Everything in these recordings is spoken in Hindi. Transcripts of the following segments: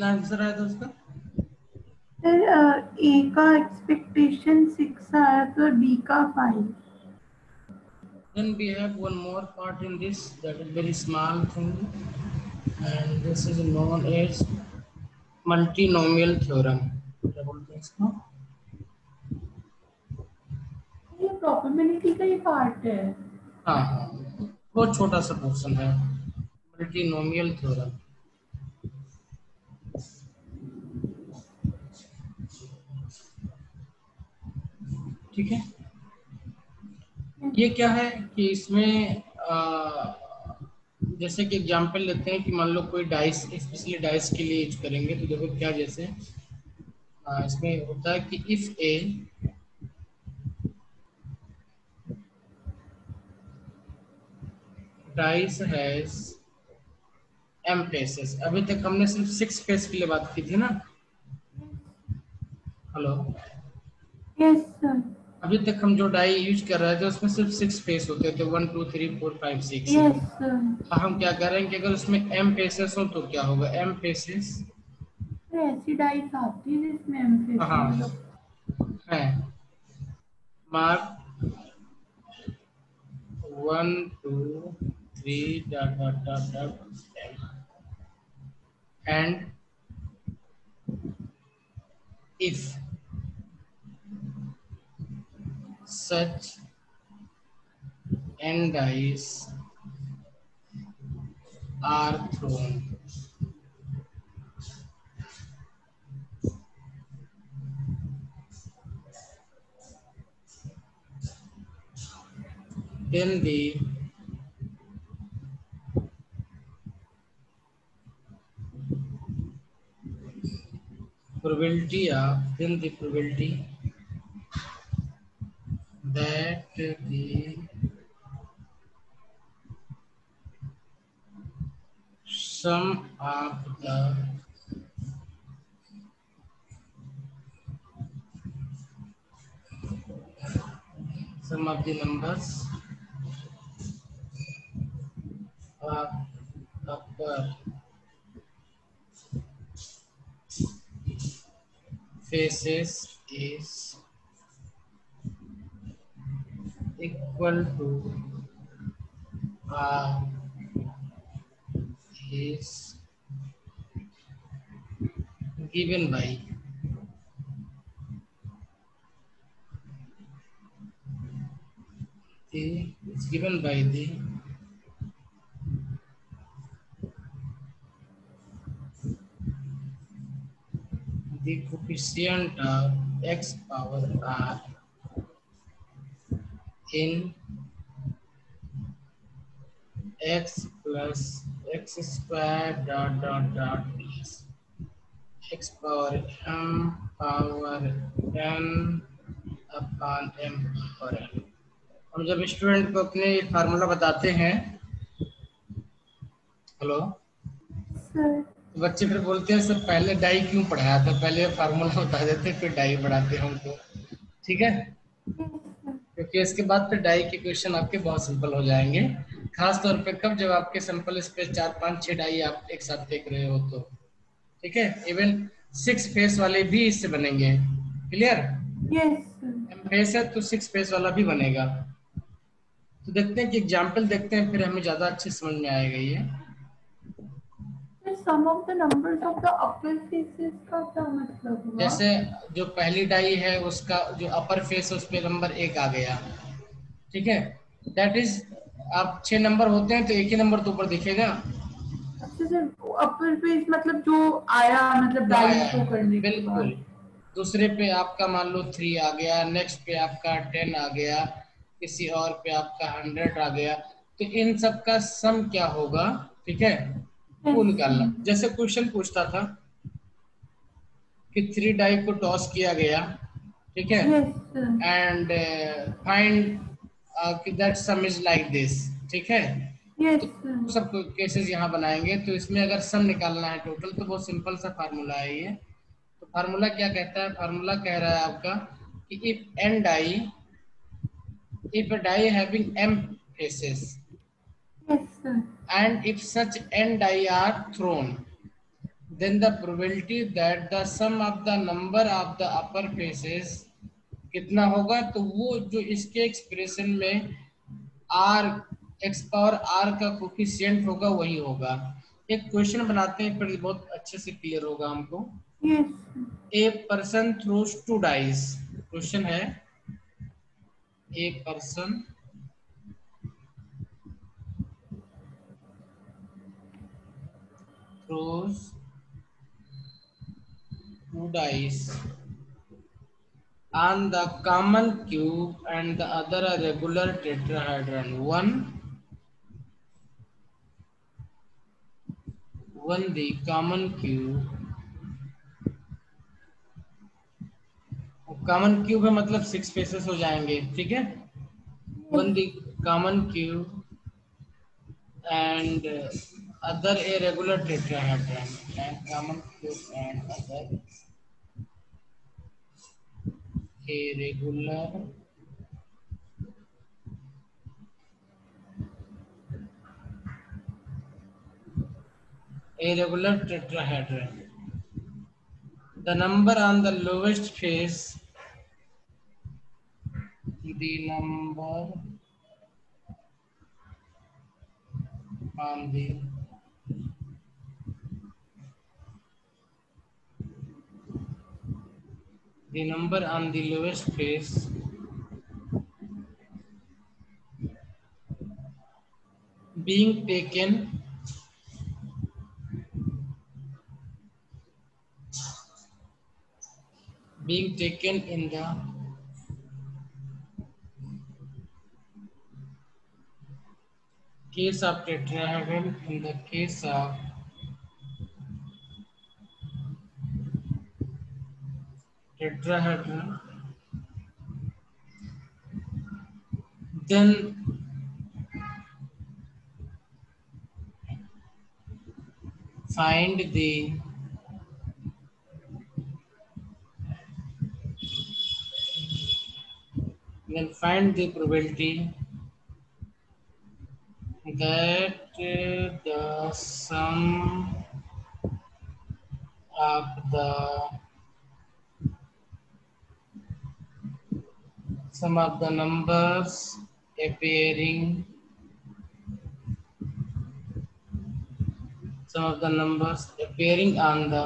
कितना आंसर आया था उसका? सर ए का एक्सपेक्टेशन सिक्स आया तो डी का five then we have one more part in this that is very small thing. And this is known as multinomial theorem. क्या बोलते हैं इसको? ये प्रोबेबिलिटी का ही पार्ट है। हाँ हाँ बहुत छोटा सा पोर्शन है। मल्टीनोमियल थ्योरम ठीक है? ये क्या है कि इसमें आ, जैसे कि एग्जांपल लेते हैं कि मान लो कोई डाइस स्पेशली डाइस के लिए यूज़ करेंगे तो देखो क्या जैसे आ, इसमें होता है कि if a dice has M faces अभी तक हमने सिर्फ़ सिक्स फेस के लिए बात की थी ना? हेलो यस सर अभी तक हम जो डाई यूज़ कर रहे थे उसमें सिर्फ़ सिक्स फेस होते थे one two three four five six हम क्या कर रहे हैं कि अगर उसमें एम फेसेस हो तो क्या होगा? एम फेसेस ऐसी डाइस आती है जिसमें एम हाँ। है। Mark one two three dot dot dot dot and if such n dice are thrown then the probability of then the probability that the sum of the sum of the numbers of upper faces is equal to r is given by the is given by the the coefficient of x power r in x plus x square dot dot dot plus x power m power n upon m power n. हम जब स्टूडेंट को अपने फार्मूला बताते हैं हेलो तो बच्चे फिर बोलते हैं सर पहले डाई क्यों पढ़ाया था? पहले फार्मूला बता देते फिर डाई पढ़ाते हैं हमको। ठीक है? क्योंकि इसके बाद फिर डाई के क्वेश्चन आपके बहुत सिंपल हो जाएँगे। खास तौर पे कब जब आपके सिंपल स्पेस चार पाँच छह डाई आप एक साथ देख रहे हो तो। ठीक है? इवन सिक्स फेस वाले भी इससे बनेंगे। क्लियर यस सर फेस है तो सिक्स फेस वाला भी बनेगा। तो देखते हैं कि एग्ज़ाम्पल देखते हैं फिर हमें ज़्यादा अच्छे समझ में आएगा ये। Sum of the numbers of the upper faces का क्या मतलब हुआ? जैसे जो पहली डाई है उसका जो अपर फेस है उस पे नंबर एक आ गया। ठीक है? दैट इज़ आप छह नंबर होते हैं तो एक ही नंबर तो ऊपर दिखेगा। अच्छा सर अपर फेस मतलब जो आया मतलब डाइस को करने बिल्कुल। दूसरे पे आपका मान लो थ्री आ गया नेक्स्ट पे आपका टेन आ गया किसी और पे आपका हंड्रेड आ गया। तो इन सब का सम क्या होगा? ठीक है? वो निकालना। जैसे क्वेश्चन पूछता था कि थ्री डाई को टॉस किया गया ठीक है? एंड फाइंड कि that sum is like this ठीक है? यस तो सब केसेस यहाँ बनाएँगे। तो इसमें अगर सम निकालना है टोटल तो बहुत सिंपल सा फार्मूला है ये। तो फार्मूला क्या कहता है? फार्मूला कह रहा है आपका कि if N die if die having M faces and if such n die are thrown then the probability that the sum of the number of the upper faces कितना होगा? तो वो जो इसके एक्सप्रेशन में आर एक्स पावर आर का कोफिशियंट होगा वही होगा। एक क्वेश्चन बनाते हैं फिर बहुत अच्छे से क्लियर होगा हमको। A person throws two dice question है a person throws two dice on the common cube and the other a regular tetrahedron. One, one the common cube. Common cube है मतलब सिक्स फेसेस हो जाएँगे ठीक है one the common cube and other irregular tetrahedron and common cube and other irregular irregular tetrahedron. The number on the lowest face, the number on the the number on the lowest face being taken. Being taken in the case of tetrahedron in the case of tetrahedron then find the then find the probability that uh, the sum of the some of the numbers appearing some of the numbers appearing on the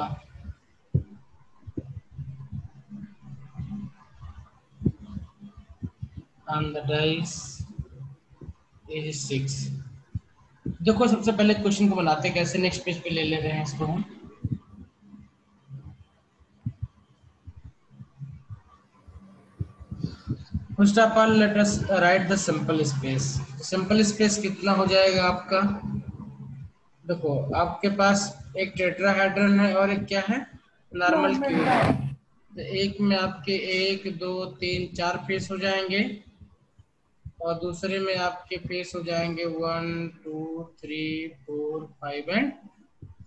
on the dice is six देखो सबसे पहले क्वेश्चन को बनाते हैं कैसे नेक्स्ट पेज पे ले ले रहे हैं इसको हम first of all let us write the simple space simple space कितना हो जाएगा आपका? देखो आपके पास एक टेट्राहेड्रन है और एक क्या है? नॉर्मल क्यूब तो एक में आपके एक दो तीन चार फेस हो जाएँगे। और दूसरे में आपके फेस हो जाएँगे one two three four five and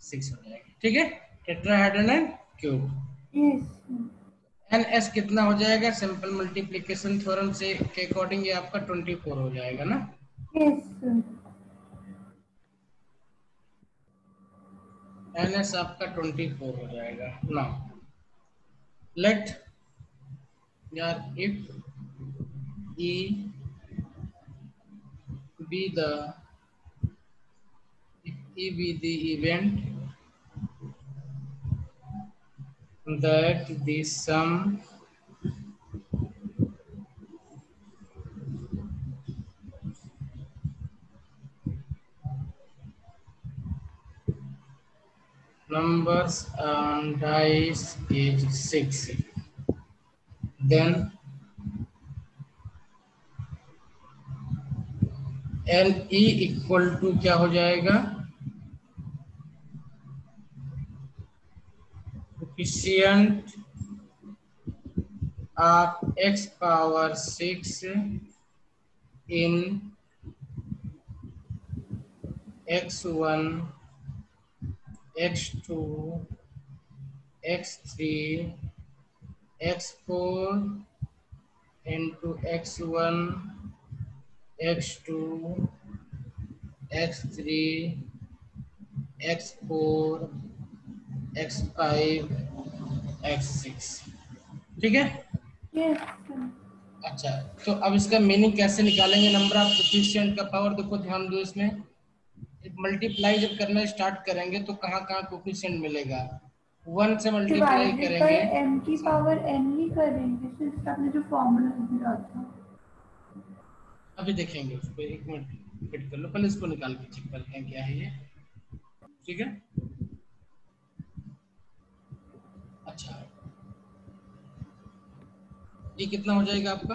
six हो जाएँगे। ठीक है? Tetrahedron and cube N S कितना हो जाएगा? सिंपल मल्टीप्लीकेशन थ्योरम से के अकॉर्डिंग ये आपका ट्वेंटी फोर हो जाएगा ना? एन एस आपका ट्वेंटी फोर हो जाएगा। ना लेट यार if E B the if E be the event that the sum numbers on dice is 6 then L E equal to क्या हो जाएगा coefficient of X power six in X one X two X three X four into X one x2, x3, x4, X five X six ठीक है? Yes अच्छा तो अब इसका मीनिंग कैसे निकालेंगे? नंबर ऑफ़ कोफिशिएंट का पावर देखो ध्यान दो इसमें। मल्टीप्लाई जब करना स्टार्ट करेंगे तो कहाँ कहाँ कोफिशिएंट मिलेगा? वन से मल्टीप्लाई करेंगे। m की पावर n ही करेंगे सिर्फ़ आपने जो फॉर्मूला दिया था। अभी देखेंगे उसको एक मिनट वेट कर लो पहले इसको निकाल के चेक करते हैं क्या है ये। ठीक है? अच्छा ये कितना हो जाएगा आपका?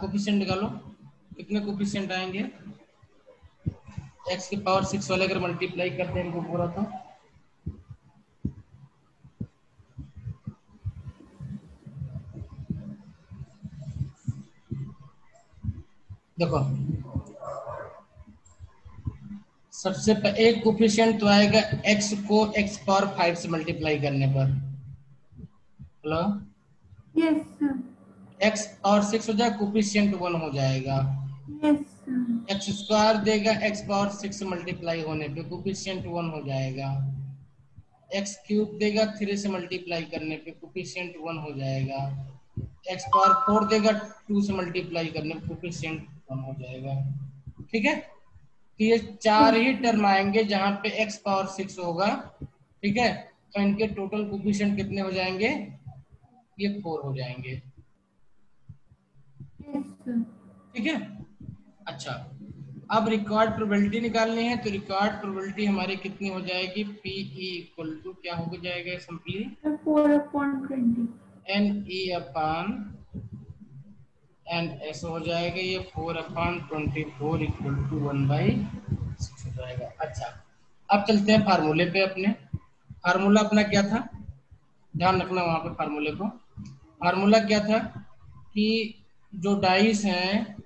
कोफिशिएंट निकालो। कितने कोफिशिएंट आएँगे? एक्स की पावर सिक्स वाले अगर मल्टीप्लाई करते हैं इनको पूरा तो। देखो सबसे एक कोफिशिएंट तो आएगा x को x पावर फाइव से मल्टीप्लाई करने पर। Hello sir. x और सिक्स हो जाएगा कोफिशिएंट वन हो जाएगा. एक्स स्क्वायर देगा एक्स पावर सिक्स से मल्टीप्लाई होने पे कोफिशिएंट वन हो जाएगा। एक्स क्यूब देगा थ्री से मल्टीप्लाई करने पे कोफिशिएंट वन हो जाएगा। एक्स पावर फोर देगा टू से मल्टीप्लाई करने पे कोफिशिएंट वन हो जाएगा। ठीक है? तो ये चार ही टर्म आएँगे जहाँ पे एक्स पावर सिक्स होगा ठीक है? तो इनके टोटल कोफिशिएंट कितने हो जाएँगे? ये फोर हो जाएँगे। ठीक है? अच्छा अब रिकॉर्ड प्रोबेबिलिटी निकालनी है तो रिकॉर्ड प्रोबेबिलिटी हमारी कितनी हो जाएगी? पी ई इक्वल टू क्या हो जाएगा simply four upon twenty. N E upon N ऐसा हो जाएगा ये four upon twenty four equal to one by six हो जाएगा। अच्छा अब चलते हैं फार्मूले पे अपने। फार्मूला अपना क्या था? ध्यान रखना वहाँ पे फार्मूले को। फार्मूला क्या था? कि जो डाइस हैं,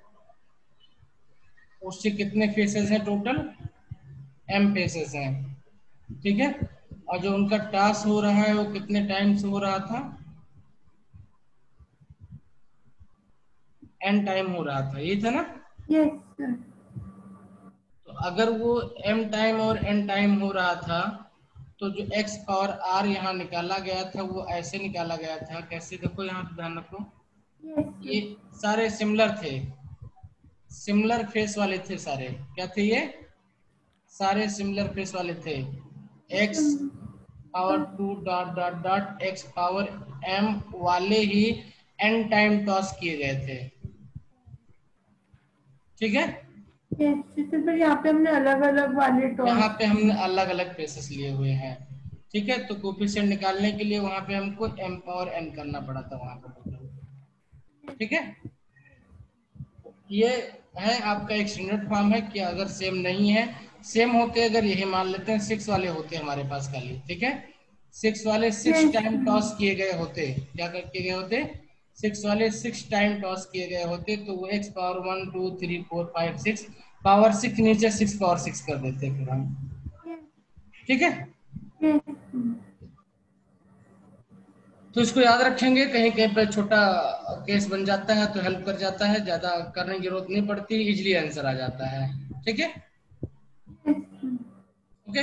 उससे कितने फेसेस हैं टोटल एम फेसेस हैं। ठीक है? और जो उनका टास्क हो रहा है, वो कितने टाइम से हो रहा था? एन टाइम हो रहा था ये था ना? Yes sir. तो अगर वो एम टाइम और एन टाइम हो रहा था तो जो एक्स पावर आर यहाँ निकाला गया था वो ऐसे निकाला गया था। कैसे? देखो यहाँ ध्यान रखो। Yes ये सारे सिमिलर थे। सिमिलर फेस वाले थे सारे। क्या थे ये? सारे सिमिलर फेस वाले थे। X power two dot dot dot X power M वाले ही एन टाइम टॉस किए गए थे। ठीक है? यहाँ पे हमने अलग अलग वाले यहाँ पे हमने अलग अलग फेसेस लिए हुए हैं। ठीक है? तो कोफिशिएंट निकालने के लिए वहाँ पे हमको एम पावर एन करना पड़ा था वहाँ पे। ठीक है? ये है आपका एक स्टैंडर्ड फॉर्म है कि अगर सेम नहीं है सेम होते अगर यही मान लेते हैं सिक्स वाले होते हमारे पास खाली। ठीक है? सिक्स वाले सिक्स टाइम टॉस किए गए होते। क्या किए गए होते? सिक्स वाले सिक्स टाइम टॉस किए गए होते तो वो X power one two three four five six power six नीचे सिक्स पावर सिक्स कर देते फिर हम। ठीक है? तो इसको याद रखेंगे, कहीं कहीं पर छोटा केस बन जाता है तो हेल्प कर जाता है, ज़्यादा करने की ज़रूरत नहीं पड़ती इजिली आंसर आ जाता है। ठीक है? ओके?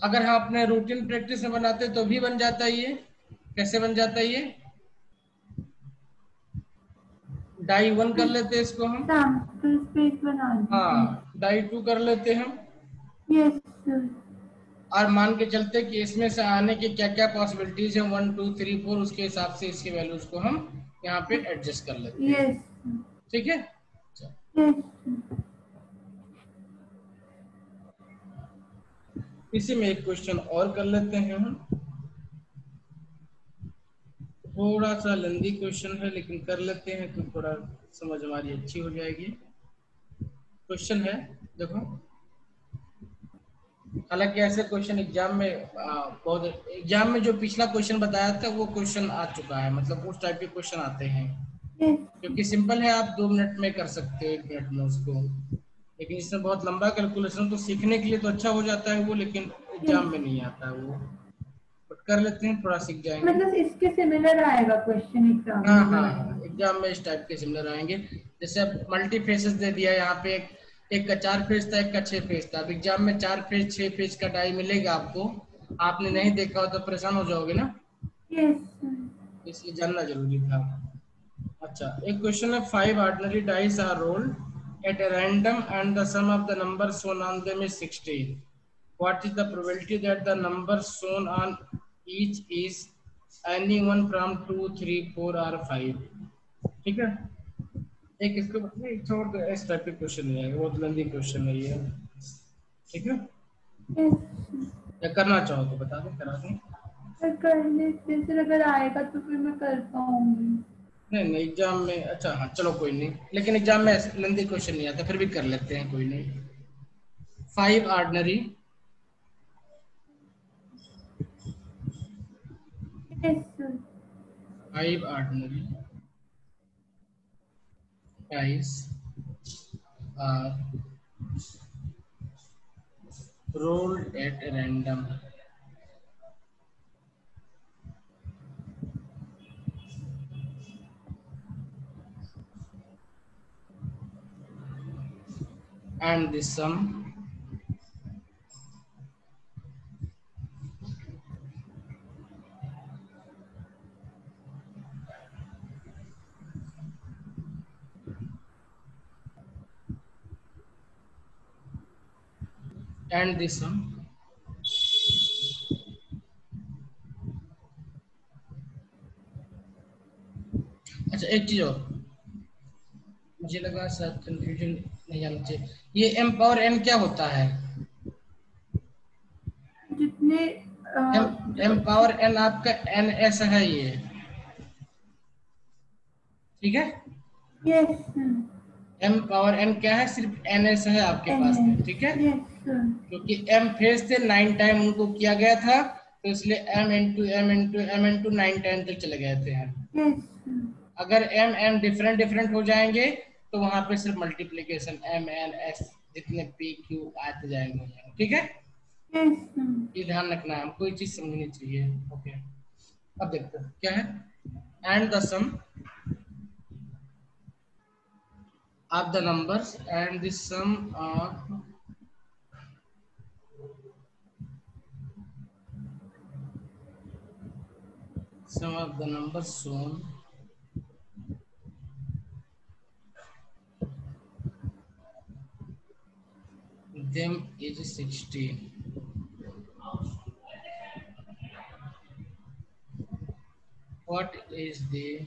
अगर हम हाँ अपने रूटीन प्रैक्टिस में बनाते तो भी बन जाता है ये। कैसे बन जाता है ये? डाई वन कर लेते हैं इसको हम। बना हाँ डाई टू कर लेते हम। Yes और मान के चलते कि इसमें से आने की क्या क्या पॉसिबिलिटीज है? वन टू थ्री फोर उसके हिसाब से इसके वैल्यूज़ को हम यहाँ पे एडजस्ट कर लेते हैं। Yes. ठीक है? Yes इसी में एक क्वेश्चन और कर लेते हैं हम। थोड़ा सा लंबी क्वेश्चन है, लेकिन कर लेते हैं तो थोड़ा समझ हमारी अच्छी हो जाएगी। क्वेश्चन है, देखो। हालाँकि ऐसे क्वेश्चन एग्ज़ाम में बहुत एग्ज़ाम में जो पिछला क्वेश्चन बताया था, वो क्वेश्चन आ चुका है। मतलब उस टाइप के क्वेश्चन आते हैं। क्योंकि सिंपल है, आप दो मिनट में कर सकते हो, एक मिनट में उसको। लेकिन इसमें बहुत लंबा कैलकुलेशन तो सीखने के लिए तो अच्छा हो जाता है वो, लेकिन एग्ज़ाम में नहीं आता है वो। कर लेते हैं थोड़ा सीख जाएँगे। मतलब इसके सिमिलर आएगा क्वेश्चन एग्ज़ाम हाँ हाँ एग्ज़ाम में इस टाइप के सिमिलर आएँगे। जैसे अब मल्टी फेसेस दे दिया यहाँ पे एक एक का चार पेज था एक का छह पेज था। अब एग्ज़ाम में चार पेज छह पेज का डाई मिलेगा आपको। आपने नहीं देखा हो तो परेशान हो जाओगे ना? यस सर इसलिए जानना ज़रूरी था। अच्छा एक क्वेश्चन है five ordinary dice are rolled at random and the sum of the number shown on them is 16 what is the probability that the number shown on each is any one from 2 3 4 or 5 ठीक है? एक इसको छोड़ दो इस टाइप के क्वेश्चन है बहुत लंबी क्वेश्चन है ये। ठीक है? या करना चाहो तो बता दो करा दूँ। सर कर लेते सर अगर आएगा तो फिर मैं कर पाऊँगी। नहीं नहीं एग्ज़ाम में अच्छा हाँ चलो कोई नहीं। लेकिन एग्ज़ाम में लंबी क्वेश्चन नहीं आता फिर भी कर लेते हैं कोई नहीं। Five ordinary yes sir five ordinary dice are rolled at random and the sum and the sum अच्छा एक चीज़ और। मुझे लगा शायद कंफ्यूजन नहीं आना चाहिए। ये एम पावर एन क्या होता है? जितने एम एम पावर एन आपका एन एस है ये। ठीक है? Yes sir M power N क्या है? सिर्फ़ एन एस है आपके N पास में ठीक है? क्योंकि एम फ़ेज़ थे नाइन टाइम उनको किया गया था तो इसलिए M into M into M into nine time तक चले गए थे यस अगर एम एम डिफरेंट डिफरेंट हो जाएँगे तो वहाँ पे सिर्फ़ मल्टीप्लीकेशन एम एन एस जितने पी क्यू आते जाएँगे ठीक है? ये ध्यान रखना है ये चीज़ समझनी चाहिए ओके अब देखते हैं क्या है? And the sum of the numbers and the sum of sum of the numbers shown. Them is 16 what is the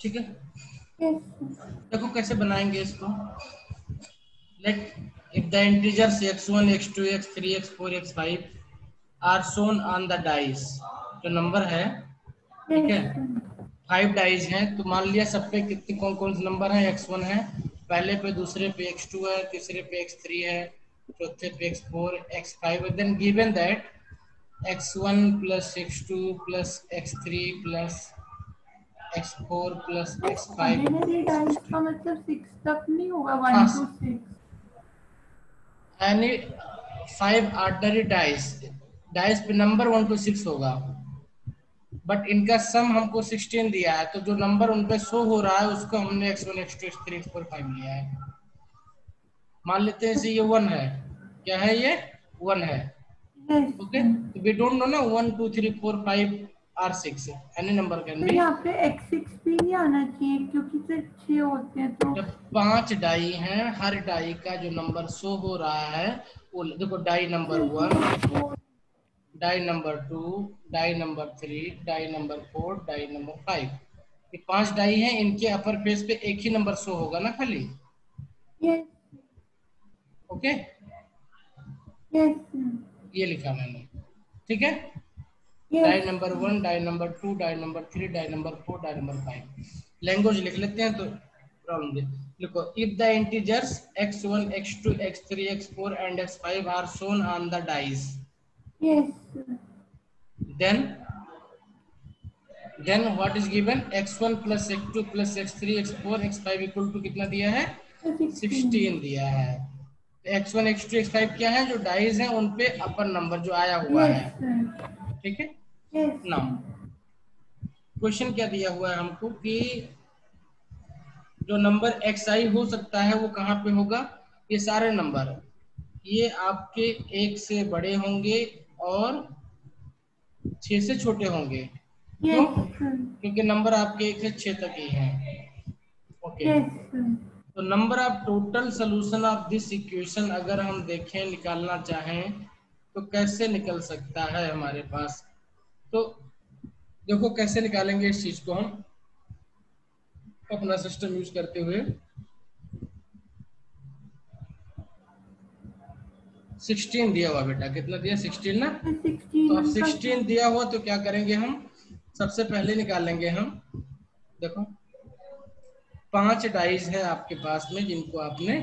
ठीक है? देखो कैसे बनाएँगे इसको। Like if the integers x1 x2 x3 x4 x5 are shown on the dice जो नंबर है ठीक है? फाइव डाइज हैं तो मान लिया सब पे कितने कौन कौन से नंबर हैं? x1 है पहले पे दूसरे पे x2 है तीसरे पे x3 है चौथे पे x4 x5 then given that x1 plus x2 plus x3 plus x4 plus x5 ordinary dice का मतलब 6 तक नहीं होगा 1 हाँ। टू 6 यानी फाइव डाइस डाइस पे नंबर वन टू सिक्स होगा। बट इनका सम हमको सिक्सटीन दिया है तो जो नंबर उन पे शो हो रहा है उसको हमने X one X two X three X four five लिया है। मान लेते हैं ये वन है। क्या है ये? वन है। ओके वी डोंट नो ना one two three four five or six any number can be यहाँ पे x6 भी नहीं आना चाहिए क्योंकि सिर्फ़ छह होते हैं तो जब पाँच डाई हैं हर डाई का जो नंबर शो हो रहा है वो देखो die number one die number two die number three die number four die number five ये पाँच डाई हैं इनके अपर फेस पे एक ही नंबर शो होगा ना खाली? Yes. ओके yes ये लिखा मैंने। ठीक है? Die number one die number two die number three die number four die number five. Language लिख लेते हैं तो प्रॉब्लम लिखो if the integers x1 x2 x3 x4 and x5 are shown on the dice yes sir then then what is given? x1 plus x2 plus x3 x4 x5 equal to कितना दिया है? 16 दिया है। x1 x2 x5 क्या है? जो डाइज है उनपे अपर नंबर जो आया हुआ yes है। ठीक है? Yes क्वेश्चन क्या दिया हुआ है हमको कि जो नंबर एक्स आई हो सकता है वो कहाँ पे होगा? ये सारे नंबर। ये आपके एक से बड़े होंगे और छह से छोटे होंगे। Yes sir. क्योंकि नंबर आपके एक से छह तक ही है। ओके yes तो number of total solution of this equation अगर हम देखें निकालना चाहें तो कैसे निकल सकता है हमारे पास? तो देखो कैसे निकालेंगे इस चीज़ को हम अपना सिस्टम यूज़ करते हुए। 16 दिया हुआ बेटा कितना दिया? 16 ना? तो अब 16 दिया हुआ तो क्या करेंगे हम? सबसे पहले निकालेंगे हम देखो पाँच डाइस है आपके पास में जिनको आपने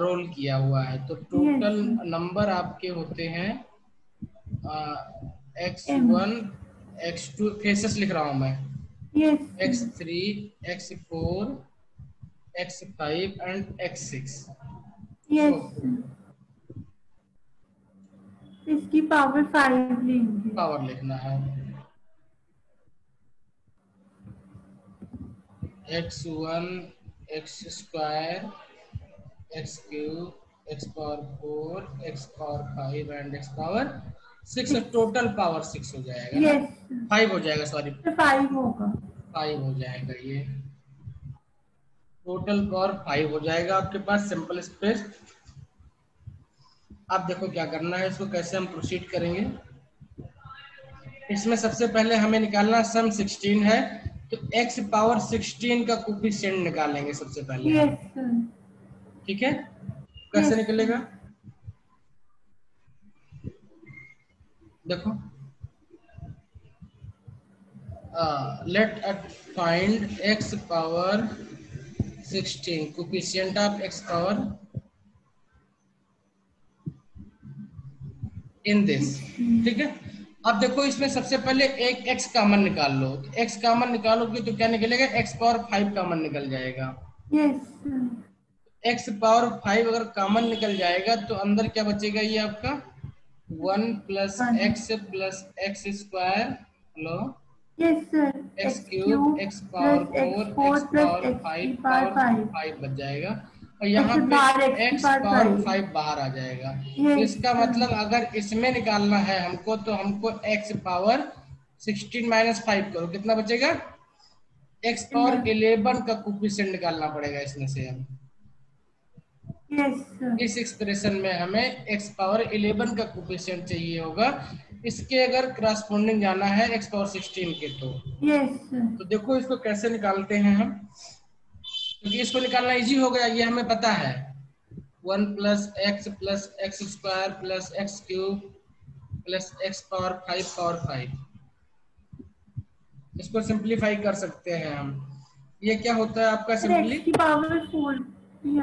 रोल किया हुआ है। तो टोटल नंबर आपके होते हैं X one X two faces लिख रहा हूँ मैं। X three X four X five and X six इसकी पावर फाइव लेंगे। पावर लिखना है। X one X square X cube X power four X power five and X power six total power six हो जाएगा yes. फाइव हो जाएगा सॉरी फाइव होगा। फाइव हो जाएगा ये। टोटल पावर फाइव हो जाएगा आपके पास सिंपल स्पेस अब देखो क्या करना है इसको कैसे हम प्रोसीड करेंगे? इसमें सबसे पहले हमें निकालना सम 16 है तो x पावर 16 का कोफिशिएंट निकालेंगे सबसे पहले yes ठीक है? कैसे Yes. निकलेगा? देखो। Let at find x power 16 coefficient of x power in this ठीक है? अब देखो इसमें सबसे पहले एक x कॉमन निकाल लो। x कॉमन निकालोगे तो क्या निकलेगा? x पावर फाइव कॉमन निकल जाएगा। X पावर फाइव अगर कॉमन निकल जाएगा तो अंदर क्या बचेगा ये आपका? One plus X plus X square hello X cube X power four X power five power five बच जाएगा। और यहाँ पे एक्स पावर फाइव बाहर आ जाएगा। तो इसका मतलब अगर इसमें निकालना है हमको तो हमको X power sixteen minus five करो। कितना बचेगा? एक्स पावर इलेवन का कोफिशिएंट निकालना पड़ेगा इसमें से। हम yes इस एक्सप्रेशन में हमें x पावर 11 का कोफिशिएंट चाहिए होगा। इसके अगर क्रॉसपोंडिंग जाना है x पावर 16 के तो। Yes तो देखो इसको कैसे निकालते हैं हम। क्योंकि इसको निकालना इजी हो गया ये हमें पता है। One plus X plus X square plus X cube plus X power five power five इसको सिंप्लीफाई कर सकते हैं हम। ये क्या होता है आपका सिंपली पावर फोर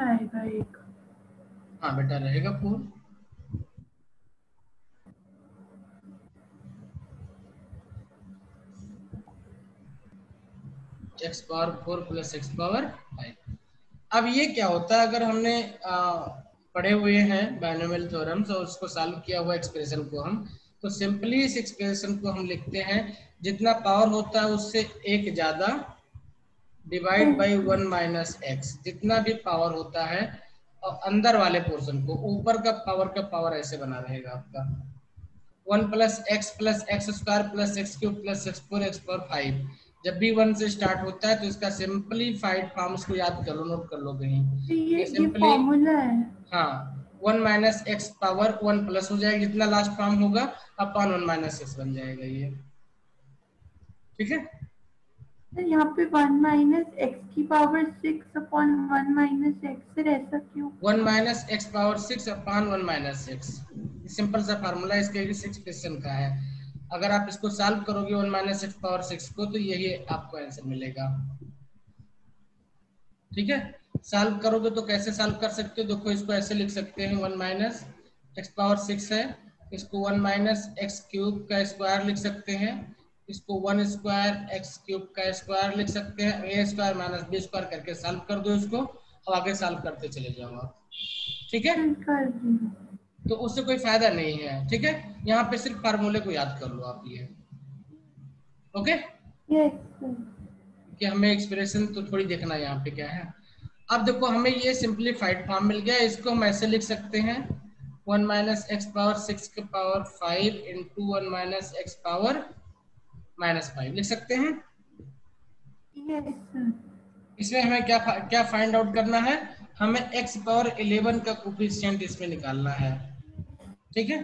आएगा एक। हाँ बेटा रहेगा four X power four plus X power five अब ये क्या होता है अगर हमने आ, पढ़े हुए हैं बायनोमियल थ्योरम्स और उसको सॉल्व किया हुआ एक्सप्रेशन को हम तो सिंपली इस एक्सप्रेशन को हम लिखते हैं जितना पावर होता है उससे एक ज़्यादा divide by one minus X जितना भी पावर होता है अंदर वाले पोर्शन को ऊपर का पावर का पावर ऐसे बना रहेगा आपका। One plus X plus X square plus X cube plus X four X power five. जब भी वन से स्टार्ट होता है तो इसका सिंपलीफाइड फॉर्म इसको याद कर लो नोट कर लो कहीं। तो ये है। हाँ one minus X power one plus हो जाएगा जितना लास्ट फॉर्म होगा अपॉन वन माइनस एक्स बन जाएगा ये। ठीक है? सर यहाँ पे वन माइनस एक्स की power six upon one minus X sir ऐसा क्यों? One minus X power six upon one minus six simple सा फार्मूला इसके इस एक्सप्रेशन का है। अगर आप इसको सॉल्व करोगे one minus X power six को तो यही आपको आंसर मिलेगा। ठीक है? सॉल्व करोगे तो कैसे सॉल्व कर सकते हो? देखो, इसको ऐसे लिख सकते हैं। One minus X power six है। इसको वन माइनस एक्स क्यूब का स्क्वायर लिख सकते हैं। इसको वन स्क्वायर एक्स क्यूब का स्क्वायर लिख सकते हैं A square minus B square करके सॉल्व कर दो इसको। और आगे सॉल्व करते चले जाओ आप। ठीक है? तो उससे कोई फ़ायदा नहीं है ठीक है? यहाँ पे सिर्फ़ फार्मूले को याद कर लो आप ये। ओके? कि हमें एक्सप्रेशन तो थोड़ी देखना है यहाँ पे क्या है। अब देखो हमें ये सिंप्लीफाइड फॉर्म मिल गया इसको हम ऐसे लिख सकते हैं। One minus X power six के power five into one minus X power minus five लिख सकते हैं। सर इसमें हमें क्या क्या फाइंड आउट करना है? हमें x पावर 11 का कोफिशिएंट इसमें निकालना है। ठीक है?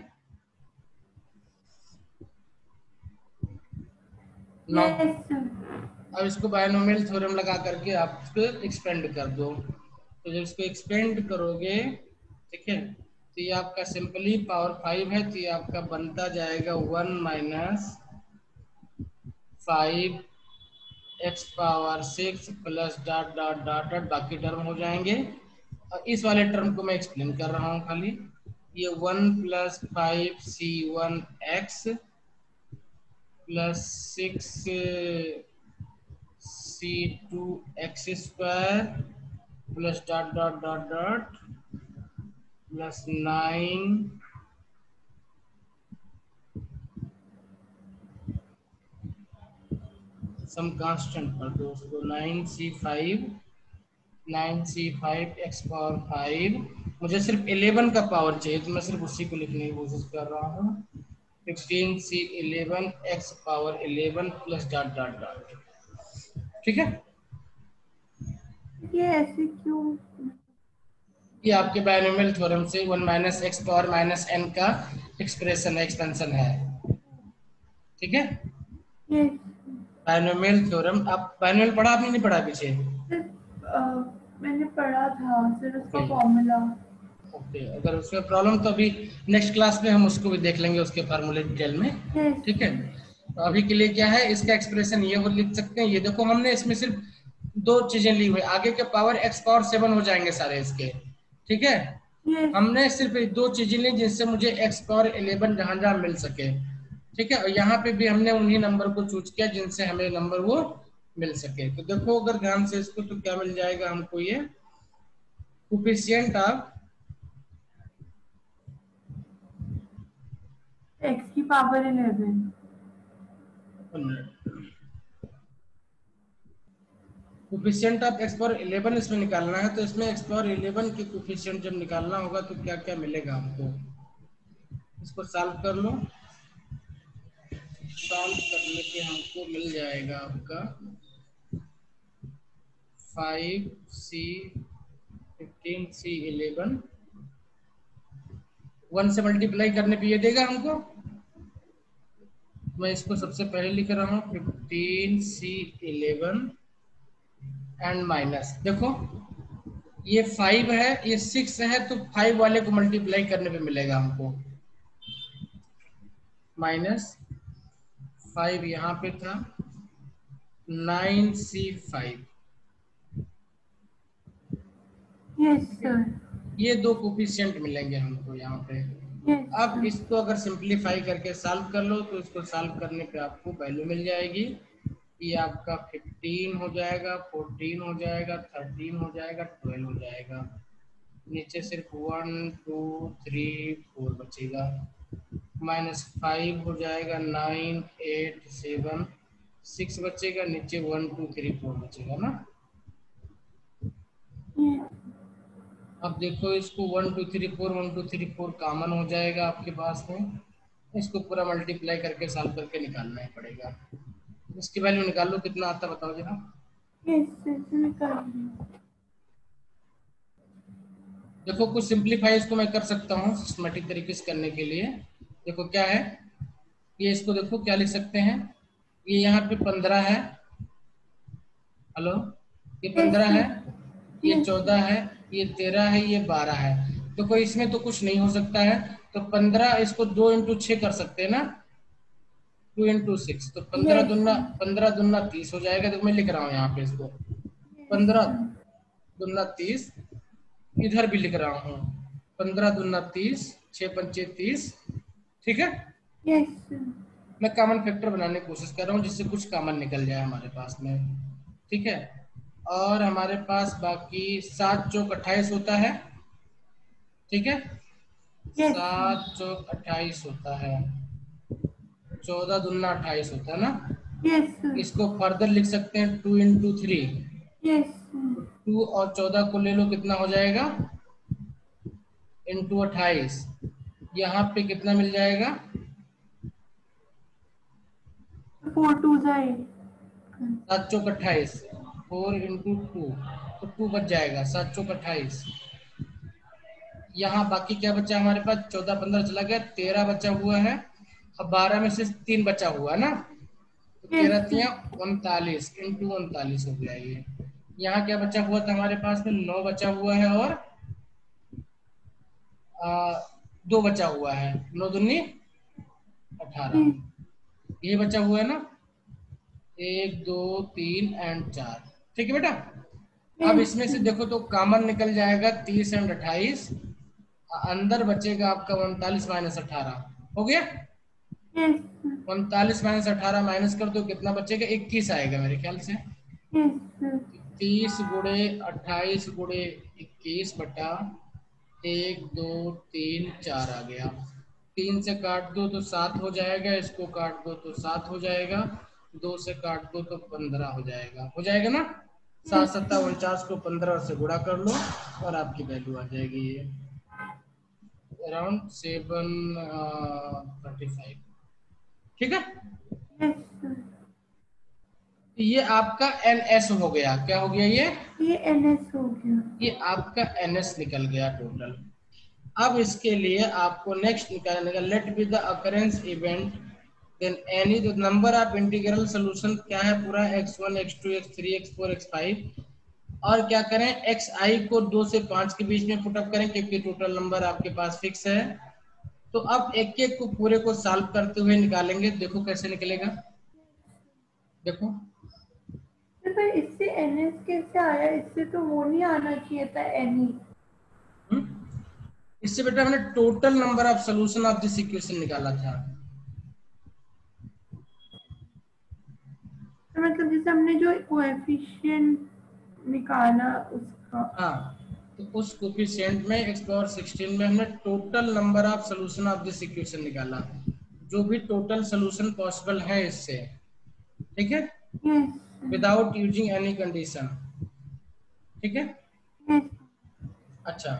नौ अब इसको बायनोमियल थ्योरम लगा करके आप इसको एक्सपेंड कर दो। तो जब इसको एक्सपेंड करोगे ठीक है? तो ये आपका सिंपली पावर फाइव है तो ये आपका बनता जाएगा one minus five X power six plus dot dot dot dot बाकी टर्म हो जाएँगे। और इस वाले टर्म को मैं एक्सप्लेन कर रहा हूँ खाली। ये one plus five C one X plus six C two X square plus dot dot dot dot plus nine some constant कर दो उसको nine C five nine C five X power five मुझे सिर्फ़ इलेवन का पावर चाहिए तो मैं सिर्फ़ उसी को लिखने की कोशिश कर रहा हूँ। Sixteen C eleven X power eleven plus dot dot dot ठीक है? ये ऐसे क्यों? ये आपके बायनोमियल थ्योरम से one minus X power minus N का एक्सप्रेशन एक्सपेंशन है। ठीक है? यस बायनोमियल थ्योरम आप बायनोमियल पढ़ा आपने नहीं पढ़ा पीछे? सर मैंने पढ़ा था सर उसका. फॉर्मूला ओके अगर उसमें प्रॉब्लम तो अभी नेक्स्ट क्लास में हम उसको भी देख लेंगे उसके फार्मूले डिटेल में। ठीक है? तो अभी के लिए क्या है इसका एक्सप्रेशन ये वो लिख सकते हैं। ये देखो हमने इसमें सिर्फ़ दो चीज़ें ली हुई। आगे के पावर एक्स पावर सेवन हो जाएँगे सारे इसके। ठीक है? हमने सिर्फ़ दो चीज़ें ली जिनसे मुझे एक्स पावर इलेवन जहाँ जहाँ मिल सके। ठीक है? और यहाँ पे भी हमने उन्हीं नंबर को चूज़ किया जिनसे हमें नंबर वो मिल सके। तो देखो अगर ध्यान से इसको तो क्या मिल जाएगा हमको ये? कोफिशिएंट ऑफ़ एक्स की power eleven coefficient of x power 11 इसमें निकालना है तो इसमें एक्स पावर 11 की कोफिशिएंट जब निकालना होगा तो क्या क्या मिलेगा हमको? इसको सॉल्व कर लो। सॉल्व करने पे हमको मिल जाएगा आपका। Five C fifteen C eleven one से मल्टीप्लाई करने पे ये देगा हमको। मैं इसको सबसे पहले लिख रहा हूँ। Fifteen C eleven and minus देखो, ये फाइव है, ये सिक्स है तो फाइव वाले को मल्टीप्लाई करने पे मिलेगा हमको। माइनस फाइव यहाँ पे था। नाइन सी फाइव ये दो कोफिशिएंट मिलेंगे हमको यहाँ पे। यस अब इसको अगर सिंप्लीफाई करके सॉल्व कर लो तो इसको सॉल्व करने पे आपको वैल्यू मिल जाएगी। ये आपका 15 हो जाएगा 14 हो जाएगा 13 हो जाएगा 12 हो जाएगा। नीचे सिर्फ़ वन टू थ्री फोर बचेगा। माइनस फाइव हो जाएगा नाइन, एट, सेवन। सिक्स बचेगा, नीचे वन, टू, थ्री, फोर बचेगा ना? अब देखो, इसको one, two, three, four, one, two, three, four common हो जाएगा आपके पास में। इसको पूरा मल्टीप्लाई करके सॉल्व करके निकालना ही पड़ेगा। इसकी वैल्यू निकाल लो कितना आता बताओ जरा। देखो, कुछ सिंप्लीफाई इसको मैं कर सकता हूँ सिस्टमेटिक तरीके से करने के लिए। देखो क्या है? ये इसको देखो क्या लिख सकते हैं? ये यहाँ पे पंद्रह है। हेलो? ये पंद्रह है ये चौदह है ये तेरह है ये बारह है। तो कोई इसमें तो कुछ नहीं हो सकता है। तो पंद्रह इसको दो इंटू छ कर सकते हैं ना? टू इंटू सिक्स तो पंद्रह दुना पंद्रह दुन्ना तीस हो जाएगा। तो मैं लिख रहा हूँ यहाँ पे इसको। पंद्रह दुन्ना तीस इधर भी लिख रहा हूँ। पंद्रह दुन्ना तीस छह पंचे तीस ठीक है? Yes मैं कॉमन फैक्टर बनाने की कोशिश कर रहा हूँ जिससे कुछ कॉमन निकल जाए हमारे पास में। ठीक है? और हमारे पास बाकी सात चौक अट्ठाईस होता है। ठीक है? Yes. सात चौक अट्ठाईस होता है। चौदह दुना अट्ठाईस होता है ना? Yes इसको फर्दर लिख सकते हैं टू इंटू थ्री टू और चौदह को ले लो कितना हो जाएगा? इंटू अट्ठाईस। यहाँ पे कितना मिल जाएगा? two जाए। सात चौक अट्ठाईस। फोर इंटू टू तो टू बच जाएगा सात चौक अट्ठाईस। यहाँ बाकी क्या बचा हमारे पास? चौदह पंद्रह चला गया तेरह बचा हुआ है। अब बारह में से तीन बचा हुआ है ना? तो तेरह तिया उनतालीस इंटू उनतालीस हो गया ये। यहाँ क्या बचा हुआ था हमारे पास? में नौ बचा हुआ है और आ, दो बचा हुआ है। नौ दुन्नी? अठारह। ये बचा हुआ है ना? एक दो तीन एंड चार। ठीक है बेटा? अब इसमें से देखो तो कॉमन निकल जाएगा तीस एंड अट्ठाईस। अंदर बचेगा आपका उनतालीस माइनस अठारह। हो गया? yes उनतालीस माइनस अठारह माइनस कर दो कितना बचेगा? इक्कीस आएगा मेरे ख्याल से। तीस गुड़े अट्ठाईस गुड़े इक्कीस बटा एक, दो, तीन, चार आ गया। तीन से काट दो तो सात हो जाएगा, इसको काट दो तो सात हो जाएगा, दो से काट दो तो पंद्रह हो जाएगा। हो जाएगा ना? सात सत्ता उनचास को पंद्रह से गुणा कर लो और आपकी वैल्यू आ जाएगी ये। अराउंड सेवन थर्टी फाइव ठीक है? ये आपका एन एस हो गया। क्या हो गया ये? ये NS हो गया। ये आपका एन एस निकल गया टोटल अब इसके लिए आपको नेक्स्ट निकालने का let be the occurrence event then any the number of integral solution क्या है पूरा? X1 x2 x3 x4 x5 और क्या करें? एक्स आई को दो से पाँच के बीच में पुटअप करें क्योंकि टोटल नंबर आपके पास फिक्स है। तो अब एक एक को पूरे को सॉल्व करते हुए निकालेंगे। देखो कैसे निकलेगा। देखो। फिर इससे NS कैसे आया? इससे तो वो नहीं आना चाहिए था NE हम्म? इससे बेटा हमने total number of solution of this equation निकाला था। तो मतलब जैसे हमने जो कोएफिशिएंट निकाला उसका। हाँ तो उस कोफिशिएंट में x पावर 16 में हमने total number of solution of this equation निकाला। जो भी टोटल सोल्यूशन पॉसिबल है इससे। ठीक है? Yes without using any condition ठीक है? अच्छा।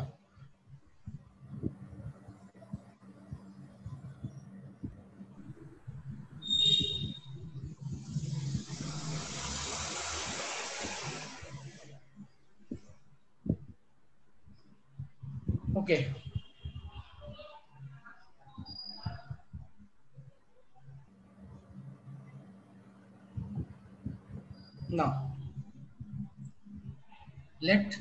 Okay now let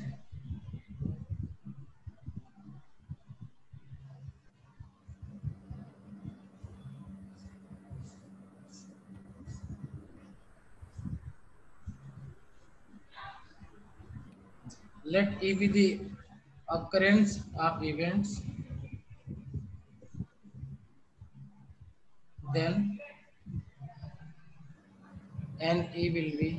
let A be the occurrence of events then N A will be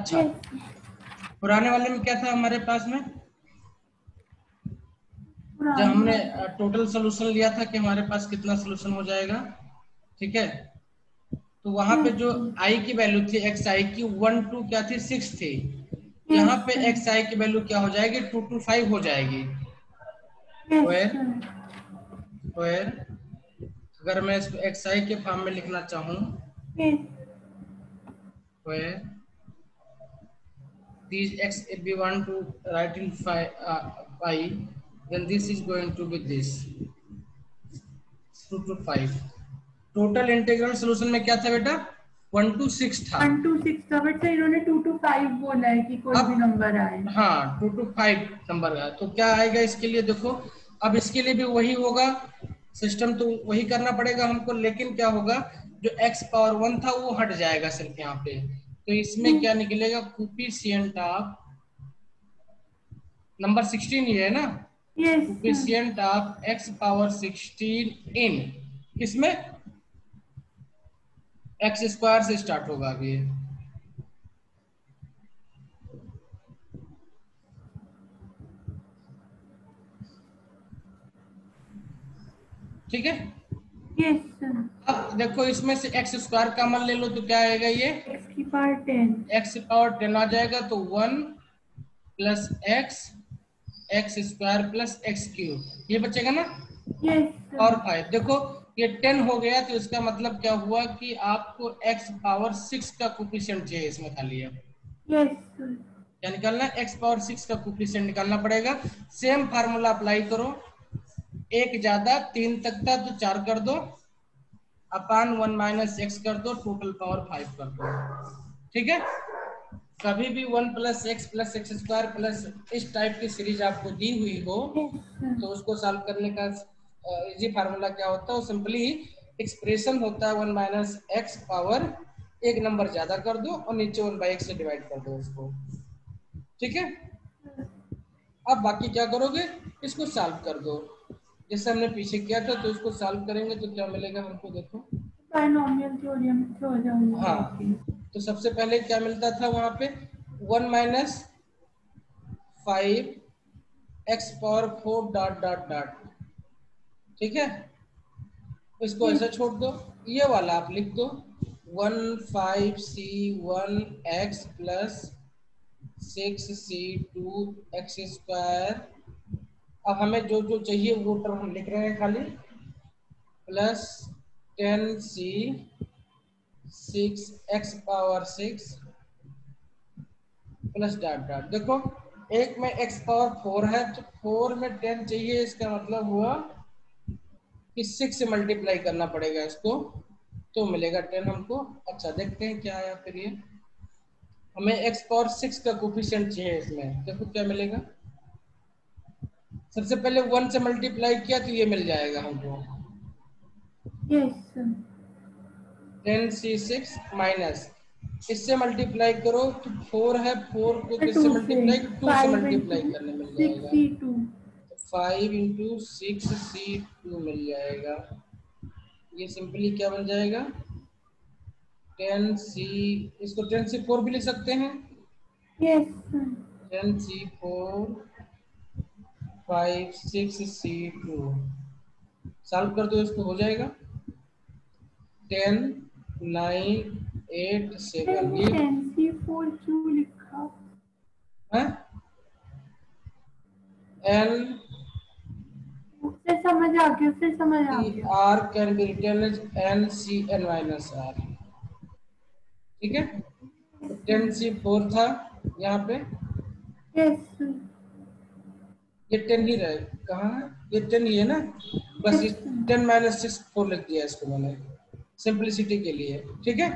अच्छा। पुराने वाले में क्या था हमारे पास में? जब हमने टोटल सोल्यूशन लिया था कि हमारे पास कितना सोल्यूशन हो जाएगा ठीक है? तो वहाँ पे जो आई की वैल्यू थी एक्स आई की वन टू क्या थी? सिक्स थी। यहाँ पे एक्स आई की वैल्यू क्या हो जाएगी? टू टू फाइव हो जाएगी। Sir, स्क्वायर अगर मैं इसको एक्स आई के फॉर्म में लिखना चाहूँ। Yes, where? These x if we want to write in phi, uh, pi then this is going to be this. 2 to 5 total integral solution में क्या था बेटा? 1 to 6 था। वन टू सिक्स था बट सर इन्होंने टू टू फाइव बोला है कि कोई अब- भी नंबर आए। हाँ टू टू फाइव नंबर का तो क्या आएगा इसके लिए देखो? अब इसके लिए भी वही होगा। सिस्टम तो वही करना पड़ेगा हमको लेकिन क्या होगा? जो x पावर वन था वो हट जाएगा सिर्फ़ यहाँ पे। तो इसमें क्या निकलेगा? कुपिशियंट ऑफ़ नंबर 16 ये है ना? Yes coefficient of x power 16 in किसमें एक्स स्क्वायर से स्टार्ट होगा अभी ठीक है? यस सर अब देखो इसमें से एक्स स्क्वायर कॉमन ले लो तो क्या आएगा ये? एक्स की power ten x power ten आ जाएगा तो one plus x x square plus x cube ये बचेगा ना? यस और फाइव देखो ये टेन हो गया तो इसका मतलब क्या हुआ कि आपको एक्स पावर सिक्स का कोफिशिएंट चाहिए इसमें खाली अब। क्या निकालना एक्स पावर सिक्स का कोफिशिएंट निकालना पड़ेगा। सेम फार्मूला अप्लाई करो। एक ज़्यादा तीन तक था तो चार कर दो। अपान वन माइनस एक्स कर दो टोटल पावर फाइव कर दो। ठीक है? कभी भी one plus x plus x square plus इस टाइप की सीरीज़ आपको दी हुई हो तो उसको सॉल्व करने का इजी फार्मूला क्या होता है? सिंपली एक्सप्रेशन होता है वन माइनस एक्स पावर एक नंबर ज़्यादा कर दो और नीचे वन बाई एक्स से डिवाइड कर दो उसको। ठीक है? अब बाकी क्या करोगे? इसको सॉल्व कर दो। जैसे हमने पीछे किया था तो इसको सॉल्व करेंगे तो क्या मिलेगा हमको देखो। थ्योरम हो हाँ तो सबसे पहले क्या मिलता था वहाँ पे? One minus five x power four dot dot dot. ठीक है? इसको ऐसा छोड़ दो। ये वाला आप लिख दो। One five C one x plus six C two x square अब हमें जो जो चाहिए वो टर्म हम लिख रहे हैं खाली। Plus ten C six x power six plus dot dot देखो, एक में एक्स पावर फोर है तो फोर में टेन चाहिए, इसका मतलब हुआ कि सिक्स से मल्टीप्लाई करना पड़ेगा इसको तो मिलेगा टेन हमको। अच्छा देखते हैं क्या आया फिर ये। हमें एक्स पावर सिक्स का कोफिशिएंट चाहिए इसमें। देखो क्या मिलेगा। सबसे पहले वन से मल्टीप्लाई किया तो ये मिल जाएगा हमको। Ten C six minus. इससे मल्टीप्लाई करो तो फोर है फोर को किससे मल्टीप्लाई? टू से मल्टीप्लाई करने मिल जाएगा। Five into six C two मिल जाएगा। ये सिंपली क्या बन जाएगा? टेन सी इसको टेन सी फोर भी लिख सकते हैं? Ten C four five six C two solve कर दो इसको हो जाएगा? टेन नाइन एट सेवन है? उससे समझ आ गया फिर समझ आ गया। R can be written as n C n minus r ठीक है? टेन सी फोर था यहाँ पे। सर ये टेन ही रहे। कहाँ है? ये टेन ही है ना? बस टेन माइनस सिक्स फोर लिख दिया इसको मैंने। सिंपलिसिटी के लिए। ठीक है?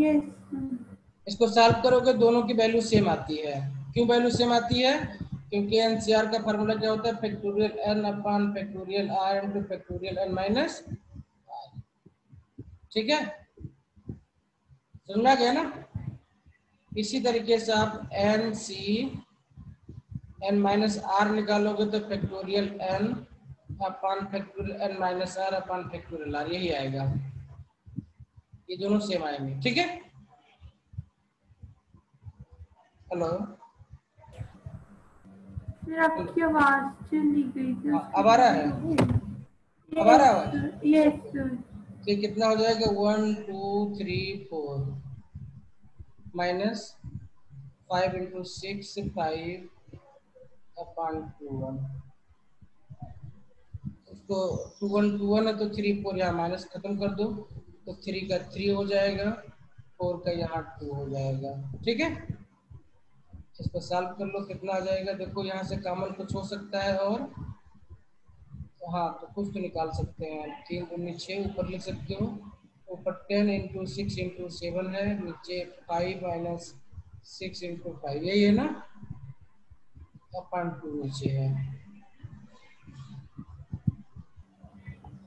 यस सर इसको सॉल्व करोगे दोनों की वैल्यू सेम आती है। क्यों वैल्यू सेम आती है? क्योंकि एनसीआर का फॉर्मूला क्या होता है? Factorial n upon factorial r into factorial n minus ठीक है? समझा गया ना? इसी तरीके से आप n C n minus r निकालोगे तो factorial n upon factorial n minus r upon factorial r यही आएगा। ये दोनों सेम आएँगे ठीक है? हेलो आपकी आवाज़ चली गई थी। हाँ, अब आ रहा है? अब आ रहा है यस सर तो ये कितना हो जाएगा? One two three four minus five into six five upon two one उसको टू वन टू वन है तो थ्री फोर यहाँ माइनस खत्म कर दो तो थ्री का थ्री हो जाएगा फोर का यहाँ टू हो जाएगा। ठीक है? इसको सॉल्व कर लो, कितना आ जाएगा? देखो यहाँ से कॉमन कुछ हो सकता है और हाँ तो कुछ तो निकाल सकते हैं। तीन उन्नीस छः ऊपर लिख सकते हो। ऊपर ten into six into seven है, नीचे five minus six into five यही है ना? अपॉन टू नीचे है।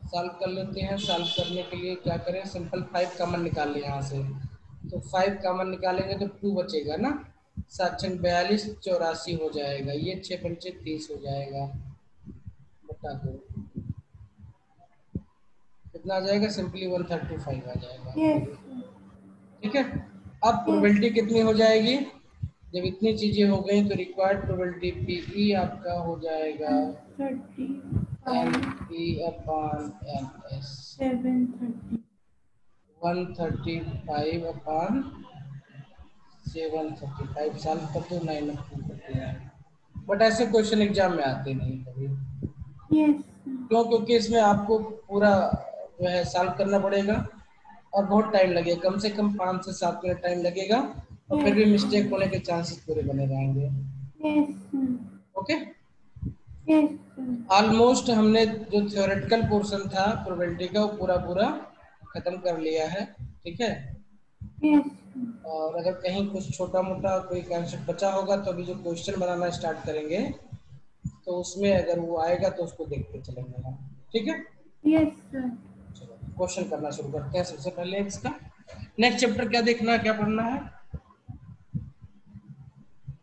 सॉल्व कर लेते हैं। सॉल्व करने के लिए क्या करें? सिंपल फाइव कॉमन निकाल लें यहाँ से। तो फाइव कॉमन निकालेंगे तो टू बचेगा ना? सात छः बयालीस चौरासी हो जाएगा। ये छः पंचे तीस हो जाएगा। बता दो। कितना आ जाएगा? सिंपली वन थर्टी फाइव आ जाएगा। यस ठीक है? अब प्रोबेबिलिटी कितनी हो जाएगी? जब इतनी चीज़ें हो गई तो रिक्वायर्ड प्रोबेबिलिटी पीई आपका हो जाएगा। Thirty P upon n S one thirty five upon seven thirty five साल कर दो नाइन बट ऐसे क्वेश्चन एग्ज़ाम में आते नहीं कभी। क्यों? क्योंकि इसमें आपको पूरा जो है सॉल्व करना पड़ेगा। और बहुत टाइम लगेगा। कम से कम पाँच से सात मिनट टाइम लगेगा। और फिर भी मिस्टेक होने के चांसेस पूरे बने रहेंगे। ओके ऑलमोस्ट हमने जो थियोरेटिकल पोर्शन था प्रोबेबिलिटी का वो पूरा पूरा खत्म कर लिया है। ठीक है? और अगर कहीं कुछ छोटा मोटा कोई कंसेप्ट बचा होगा तो अभी जो क्वेश्चन बनाना स्टार्ट करेंगे तो उसमें अगर वो आएगा तो उसको देखते चलेंगे हम। ठीक है? यस सर चलो क्वेश्चन करना शुरू करते हैं सबसे पहले इसका। नेक्स्ट चैप्टर क्या देखना है क्या पढ़ना है?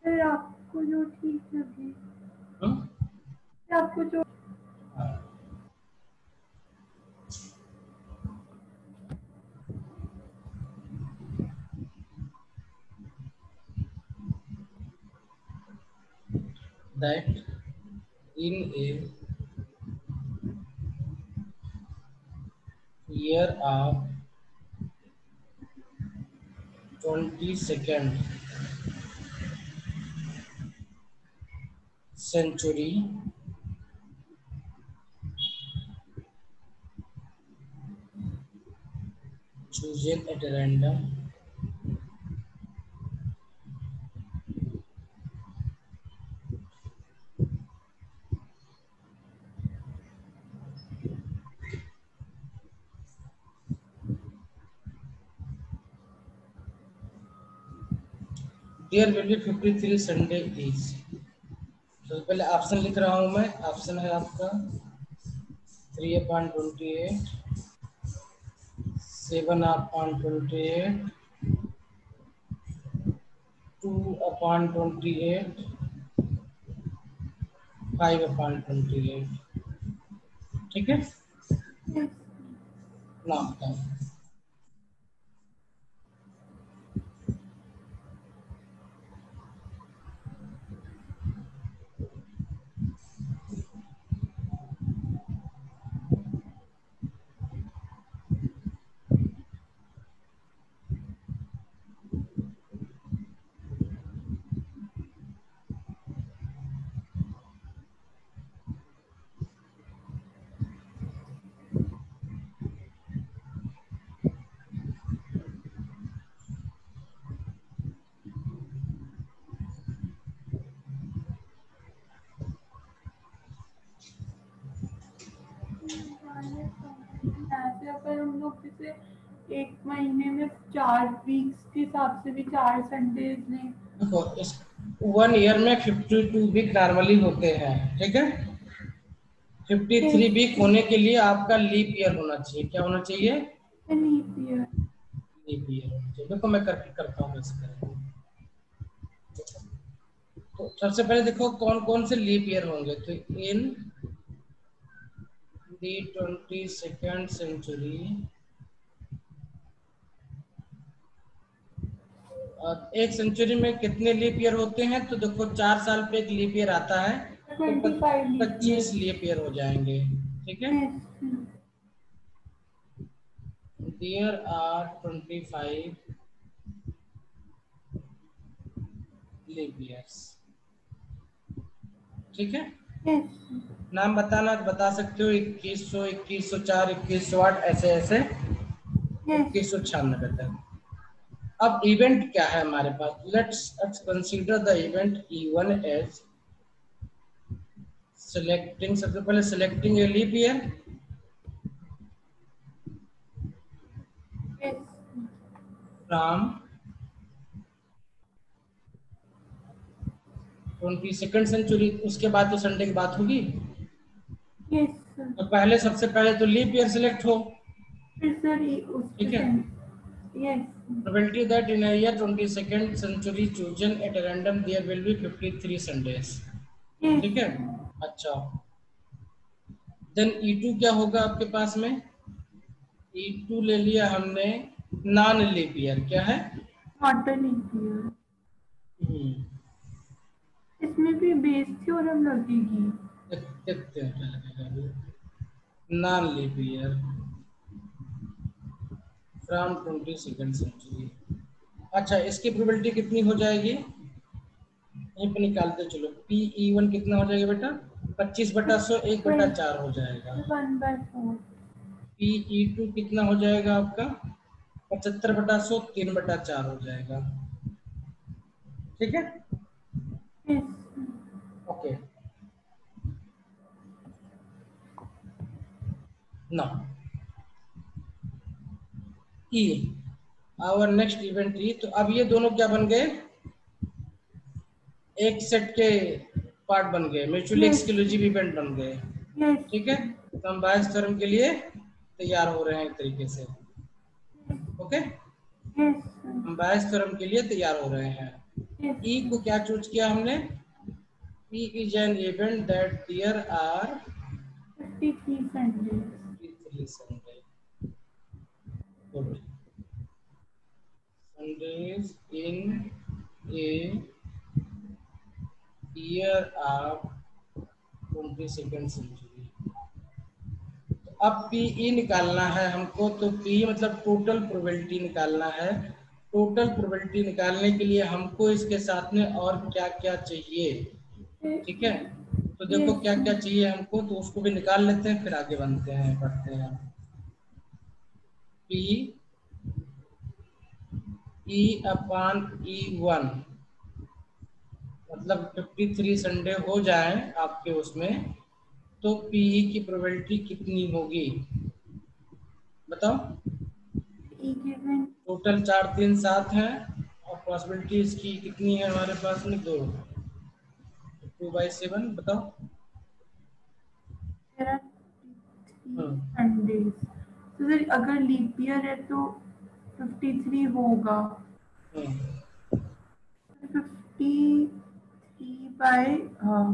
सर आपको जो ठीक लगे हम्म? आपको जो that in a year of 22nd century chosen at random There will be 53 Sunday is. तो पहले ऑप्शन लिख रहा हूँ मैं। ऑप्शन है आपका three upon twenty eight seven upon twenty eight two upon twenty eight five upon twenty eight ठीक है? नाम बताओ ऐसे अगर हम लोग जैसे एक महीने में चार वीक्स के हिसाब से भी चार संडेज लें। वन ईयर में 52 वीक नॉर्मली होते हैं ठीक है? 53 वीक होने के लिए आपका लीप ईयर होना चाहिए। क्या होना चाहिए? लीप ईयर लीप ईयर देखो मैं करके करता हूँ तो सबसे पहले देखो कौन कौन से लीप ईयर होंगे? तो in the twenty second century और एक सेंचुरी में कितने लीप ईयर होते हैं? तो देखो चार साल पे एक लीप ईयर आता है तो पच्चीस लीप ईयर हो जाएँगे ठीक है? There are twenty five leap years ठीक है? नाम बताना बता सकते हो? इक्कीस सौ इक्कीस सौ चार इक्कीस सौ आठ ऐसे ऐसे? इक्कीस सौ छियानबे तक। अब इवेंट क्या है हमारे पास let's consider the event E one as selecting सबसे पहले selecting a leap year from twenty second century उसके बाद तो संडे की बात होगी Yes. sir. तो पहले सबसे पहले तो लीप ईयर सेलेक्ट हो ठीक है। Yes. probability that in a year 22nd century chosen at random there will be 53 Sundays. Yes. ठीक है अच्छा देन E2 क्या होगा आपके पास में E2 ले लिया हमने नॉन लीप ईयर क्या है Not a leap year. हम्म, इसमें भी बेस थ्योरम लगेगी देख- देखते हैं क्या लगेगा अभी non leap year from twenty second century अच्छा इसकी प्रोबेबिलिटी कितनी हो जाएगी? यहीं पे निकालते चलो। पी ई वन कितना हो जाएगा बेटा? पच्चीस बटा सौ एक बटा चार हो जाएगा। पी ई टू कितना हो जाएगा आपका? पचहत्तर बटा सौ तीन बटा चार हो जाएगा। ठीक है? Okay now e our next event e तो अब ये दोनों क्या बन गए? एक सेट के पार्ट बन गए। म्यूचुअली एक्सक्लूसिव इवेंट बन गए। ठीक है? तो हम बायस थ्योरम के लिए तैयार हो रहे हैं एक तरीके से। ओके हम बायस थ्योरम के लिए तैयार हो रहे हैं। ई को क्या चूज़ किया हमने? E is an event that there are fifty three Sunday three Sunday. Good. In a year of 22nd century. तो अब पीई निकालना है हमको तो पी मतलब टोटल प्रोबेबिलिटी निकालना है टोटल प्रोबेबिलिटी निकालने के लिए हमको इसके साथ में और क्या क्या चाहिए ठीक है तो देखो क्या क्या चाहिए हमको तो उसको भी निकाल लेते हैं फिर आगे बनते हैं पढ़ते हैं पी ई अपान ई वन मतलब 53 संडे हो जाए आपके उसमें तो पीई की प्रोबेबिलिटी कितनी होगी? बताओ। टोटल चार तीन सात है और पॉसिबिलिटी इसकी कितनी है हमारे पास में? दो। टू बाई सेवन बताओ. Sundays. तो अगर लीप ईयर है तो 53 होगा। फिफ्टी थ्री बाय हाँ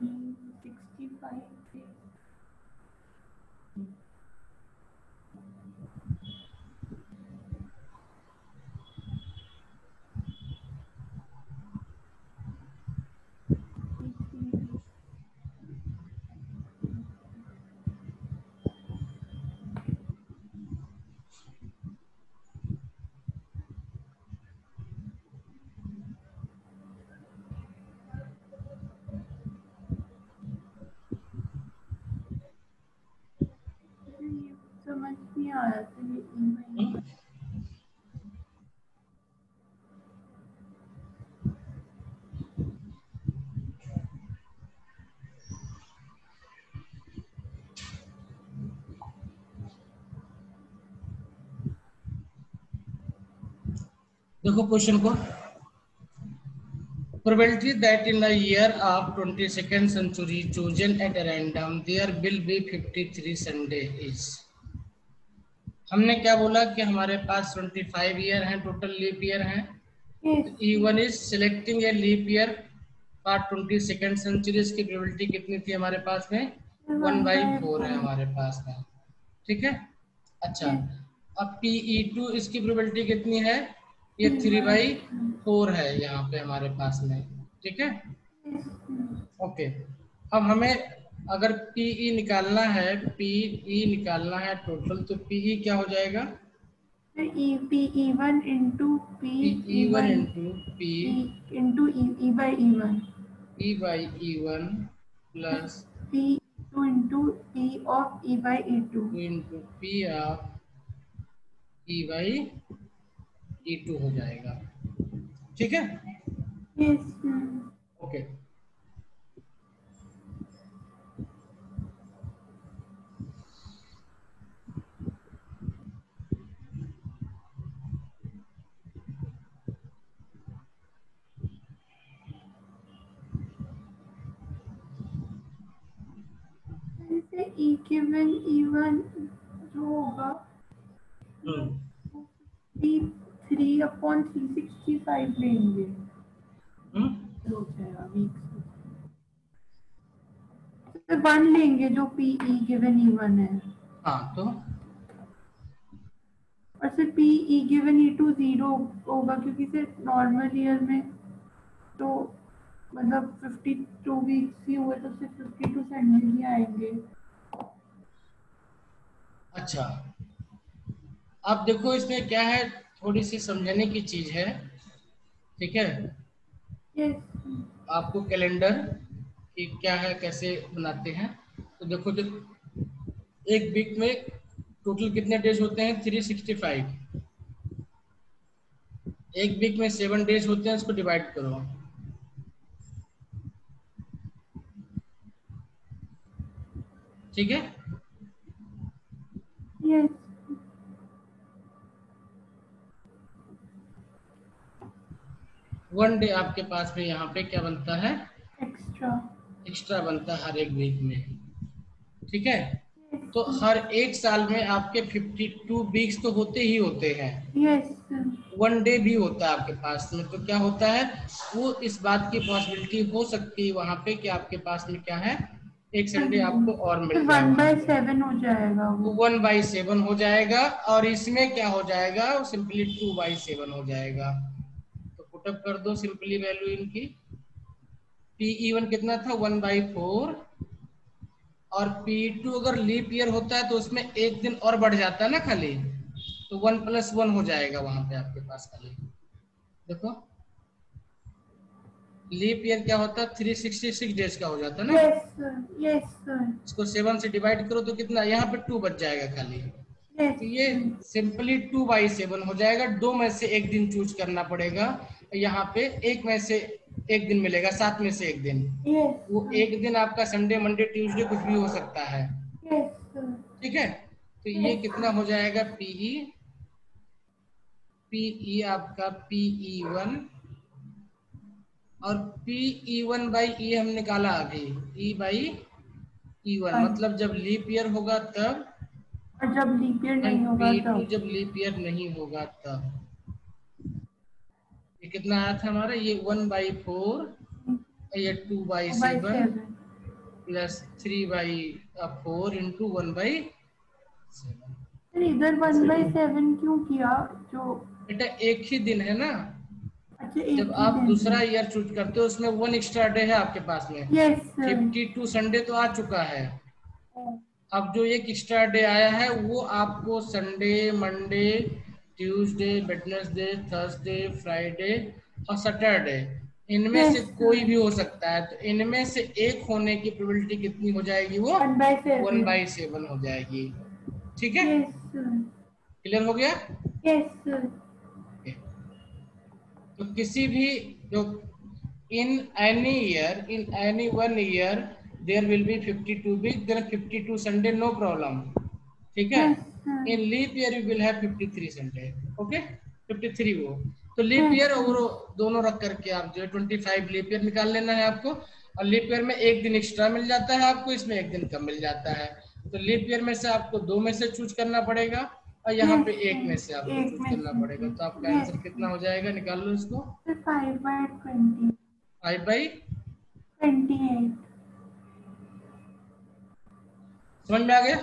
365 ये समझ नहीं आ रहा था ये ईमेल हम्म। देखो क्वेश्चन को probability that in the year of 22nd century chosen at random there will be 53 sunday is हमने क्या बोला कि हमारे पास 25 ईयर हैं टोटल लीप ईयर हैं। Yes E1 is selecting a leap year for 22nd century इसकी प्रोबेबिलिटी कितनी थी हमारे पास में? वन बाई फोर है हमारे पास में। ठीक है? अच्छा। अब PE2 इसकी प्रोबेबिलिटी कितनी है? ये थ्री बाई फोर है यहाँ पे हमारे पास में। ठीक है? ओके अब हमें अगर पीई निकालना है पीई निकालना है टोटल तो पीई क्या हो जाएगा? One into P one into P into E by E one E by E one plus P two into E of E by E two into P of E by E two हो जाएगा। ठीक है? ओके ई वन जो होगा three upon three sixty five लेंगे। हम्म हो जाएगा वीक्स वन लेंगे जो P E given E one है। हाँ तो? और P E given E two zero होगा क्योंकि फिर नॉर्मल ईयर में तो मतलब फिफ्टी टू वीक्स ही हुए तो सिर्फ़ फिफ्टी टू संडे ही आएँगे। अच्छा। अब देखो इसमें क्या है? थोड़ी सी समझने की चीज़ है। ठीक है? यस आपको कैलेंडर कि क्या है कैसे बनाते हैं। तो देखो जो एक वीक में टोटल कितने डेज़ होते हैं? 365 एक वीक में सेवन डेज़ होते हैं इसको डिवाइड करो। ठीक है? वन डे आपके पास में यहाँ पे क्या बनता है? एक्स्ट्रा एक्स्ट्रा बनता है हर एक वीक में। ठीक है? तो हर एक साल में आपके 52 वीक्स तो होते ही होते हैं। यस वन डे भी होता है आपके पास में। तो क्या होता है? वो इस बात की पॉसिबिलिटी हो सकती है वहाँ पे कि आपके पास में क्या है? एक संडे आपको और मिल वन जाएगा। सेवन हो जाएगा वो। वन बाई सेवन हो जाएगा और इसमें क्या हो जाएगा? सिंपली टू बाई सेवन हो जाएगा। तो पुटअप कर दो सिंपली वैल्यू इनकी। पी वन कितना था? वन बाई फोर और पी टू अगर लीप ईयर होता है तो उसमें एक दिन और बढ़ जाता है ना खाली? तो वन प्लस वन हो जाएगा वहाँ पे आपके पास खाली। देखो। लीप ईयर क्या होता है? थ्री सिक्सटी सिक्स डेज़ का हो जाता है ना? यस सर यस सर इसको सेवन से डिवाइड करो तो कितना? यहाँ पे टू बच जाएगा खाली। यस तो ये सिंपली टू बाई सेवन हो जाएगा। दो में से एक दिन चूज़ करना पड़ेगा। यहाँ पे एक में से एक दिन मिलेगा सात में से एक दिन। यस वो एक दिन आपका संडे मंडे ट्यूसडे कुछ भी हो सकता है। ठीक है? तो ये कितना हो जाएगा? पीई पीई आपका पीई वन और P E one by E हम निकाला अभी ई बाई ई वन मतलब जब लीप ईयर होगा तब। और जब लीप ईयर नहीं होगा तब। जब लीप ईयर नहीं होगा तब। ये कितना आया था हमारा? ये वन बाई फोर ये two by seven plus three by four into one by seven इधर वन बाई सेवन क्यों किया? जो बेटा एक ही दिन है ना? जब आप दूसरा ईयर चूज़ करते हो उसमें वन एक्स्ट्रा डे है आपके पास में। फिफ्टी टू संडे तो आ चुका है। अब जो एक एक्स्ट्रा डे आया है वो आपको Sunday Monday Tuesday Wednesday Thursday Friday और सैटरडे इनमें से Yes, sir. कोई भी हो सकता है तो इनमें से एक होने की प्रोबेबिलिटी कितनी हो जाएगी वो? वन बाई सेवन हो जाएगी। ठीक है? क्लियर हो गया? यस सर तो किसी भी जो in any year in any one year there will be 52 week there 52 Sunday no problem ठीक है? In leap year you will have 53 Sunday okay 53 वो. तो लीप ईयर और दोनों रख करके आप जो है 25 लीप ईयर निकाल लेना है आपको और लीप ईयर में एक दिन एक्स्ट्रा मिल जाता है आपको इसमें एक दिन कम मिल जाता है। तो लीप ईयर में से आपको दो में से चूज़ करना पड़ेगा। और यहाँ पे एक में से आपको करना पड़ेगा तो आपका आंसर कितना हो जाएगा? निकाल लो इसको। Five by twenty five by twenty समझ में आ गया?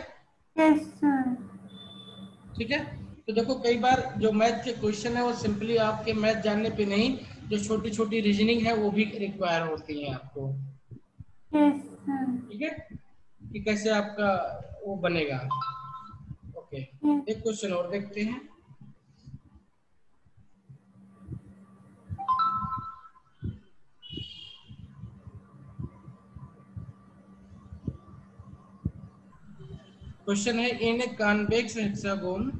यस ठीक है? तो देखो कई बार जो मैथ के क्वेश्चन है वो सिंपली आपके मैथ जानने पे नहीं जो छोटी छोटी रीजनिंग है वो भी रिक्वायर होती है आपको। ठीक है? कि कैसे आपका वो बनेगा? एक क्वेश्चन और देखते हैं। क्वेश्चन है इन ए कॉन्वेक्स हेक्सागोन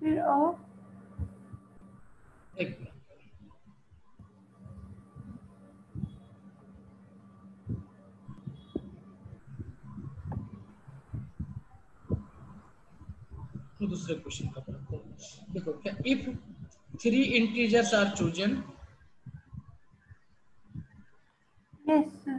फिर और एक मिनट तो दूसरे क्वेश्चन का हैं। देखो क्या if three integers are chosen yes sir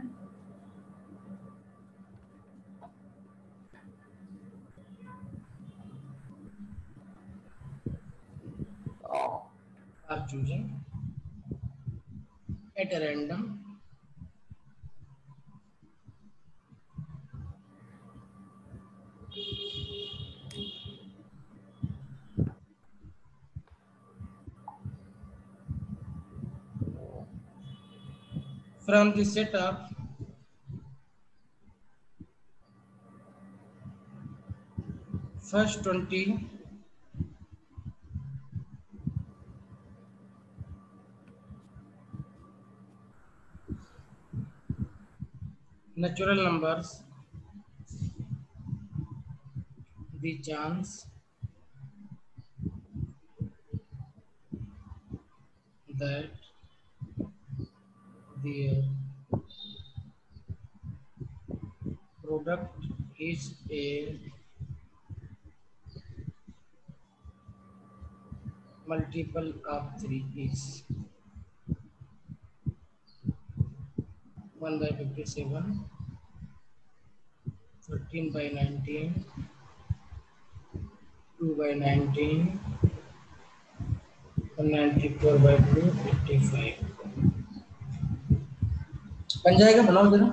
are chosen from the setup first 20 natural numbers. The chance. That the product is a multiple of 3 is 1 by 57 13 by 19 2 by 19 194 by 2 85 बन जाएगा बनाओ जरा।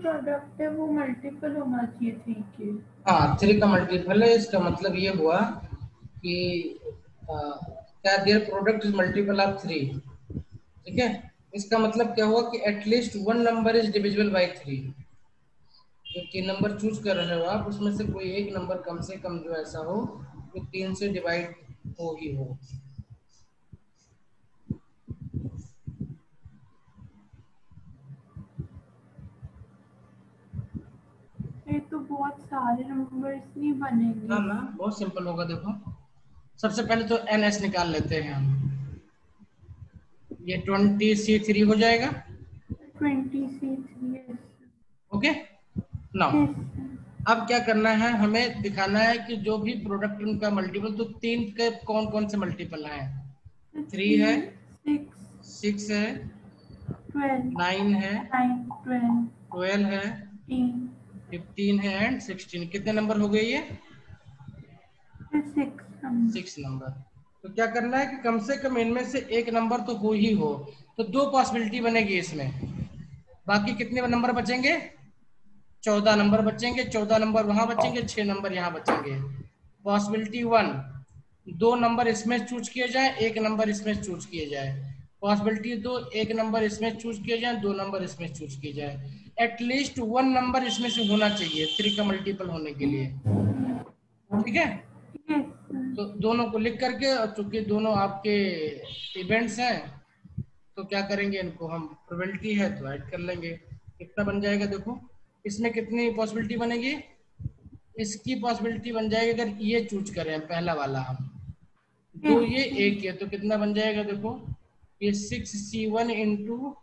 प्रोडक्ट है, वो मल्टीपल होना चाहिए थ्री के हाँ थ्री का मल्टीपल है इसका मतलब ये हुआ कि क्या their product is multiple of three ठीक है? इसका मतलब क्या हुआ कि at least one number is divisible by three जो तीन नंबर चूज़ कर रहे हो आप, उसमें से कोई एक नंबर कम से कम जो ऐसा हो जो तीन से डिवाइड हो ही हो। ये तो बहुत सारे नंबर्स नहीं बनेंगे। ना ना बहुत सिंपल होगा देखो। सबसे पहले तो एन एस निकाल लेते हैं हम। ये ट्वेंटी सी थ्री हो जाएगा। Twenty C three okay now अब क्या करना है? हमें दिखाना है कि जो भी प्रोडक्ट उनका मल्टीपल तो तीन के कौन कौन से मल्टीपल है? थ्री है सिक्स है नाइन है ट्वेल्व है फिफ्टीन है एंड सिक्सटीन कितने नंबर हो गए ये? सिक्स नंबर तो क्या करना है कि कम से कम इनमें से एक नंबर तो हो ही हो। तो दो पॉसिबिलिटी बनेगी इसमें। बाकी कितने नंबर बचेंगे? चौदह नंबर बचेंगे। चौदह नंबर वहाँ बचेंगे छह नंबर यहाँ बचेंगे। पॉसिबिलिटी वन दो नंबर इसमें चूज़ किए जाए एक नंबर इसमें चूज़ किए जाए। पॉसिबिलिटी दो एक नंबर इसमें चूज़ किए जाए दो नंबर इसमें चूज़ किए जाए। एटलीस्ट वन नंबर इसमें से होना चाहिए थ्री का मल्टीपल होने के लिए। ठीक है? तो दोनों को लिख करके और चूँकि दोनों आपके इवेंट्स हैं तो क्या करेंगे इनको हम? प्रोबेबिलिटी है तो ऐड कर लेंगे। कितना बन जाएगा देखो। इसमें कितनी पॉसिबिलिटी बनेगी? इसकी पॉसिबिलिटी बन जाएगी अगर ये चूज़ करें पहला वाला हम। तो ये एक है तो कितना बन जाएगा देखो? ये six C one into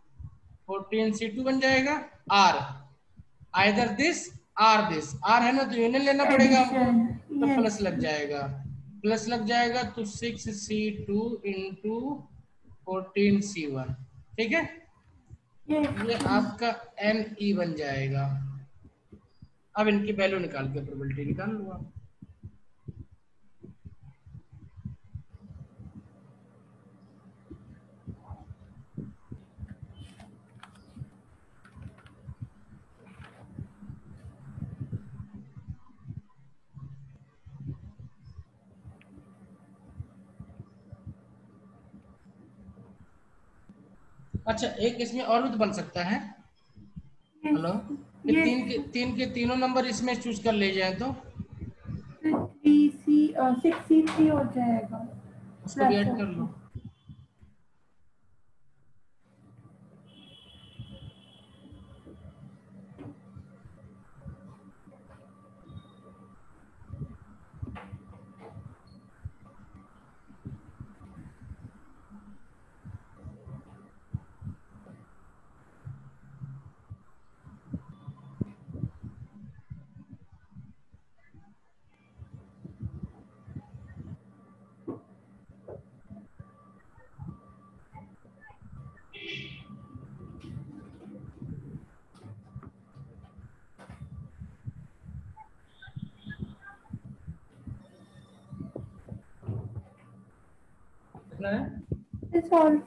fourteen C two बन जाएगा। Or either this or this or है ना तो यूनियन लेना पड़ेगा हमको। तो प्लस लग जाएगा। प्लस लग जाएगा तो six C two into fourteen C one ठीक है? ये आपका एन ई e बन जाएगा। अब इनकी वैल्यू निकाल के प्रोबेबिलिटी निकाल लो अच्छा एक इसमें और भी तो बन सकता है। हेलो तीन के तीन के तीनों नंबर इसमें चूज़ कर ले जाए तो। Three C six C three हो जाएगा। उसको भी ऐड कर लो। For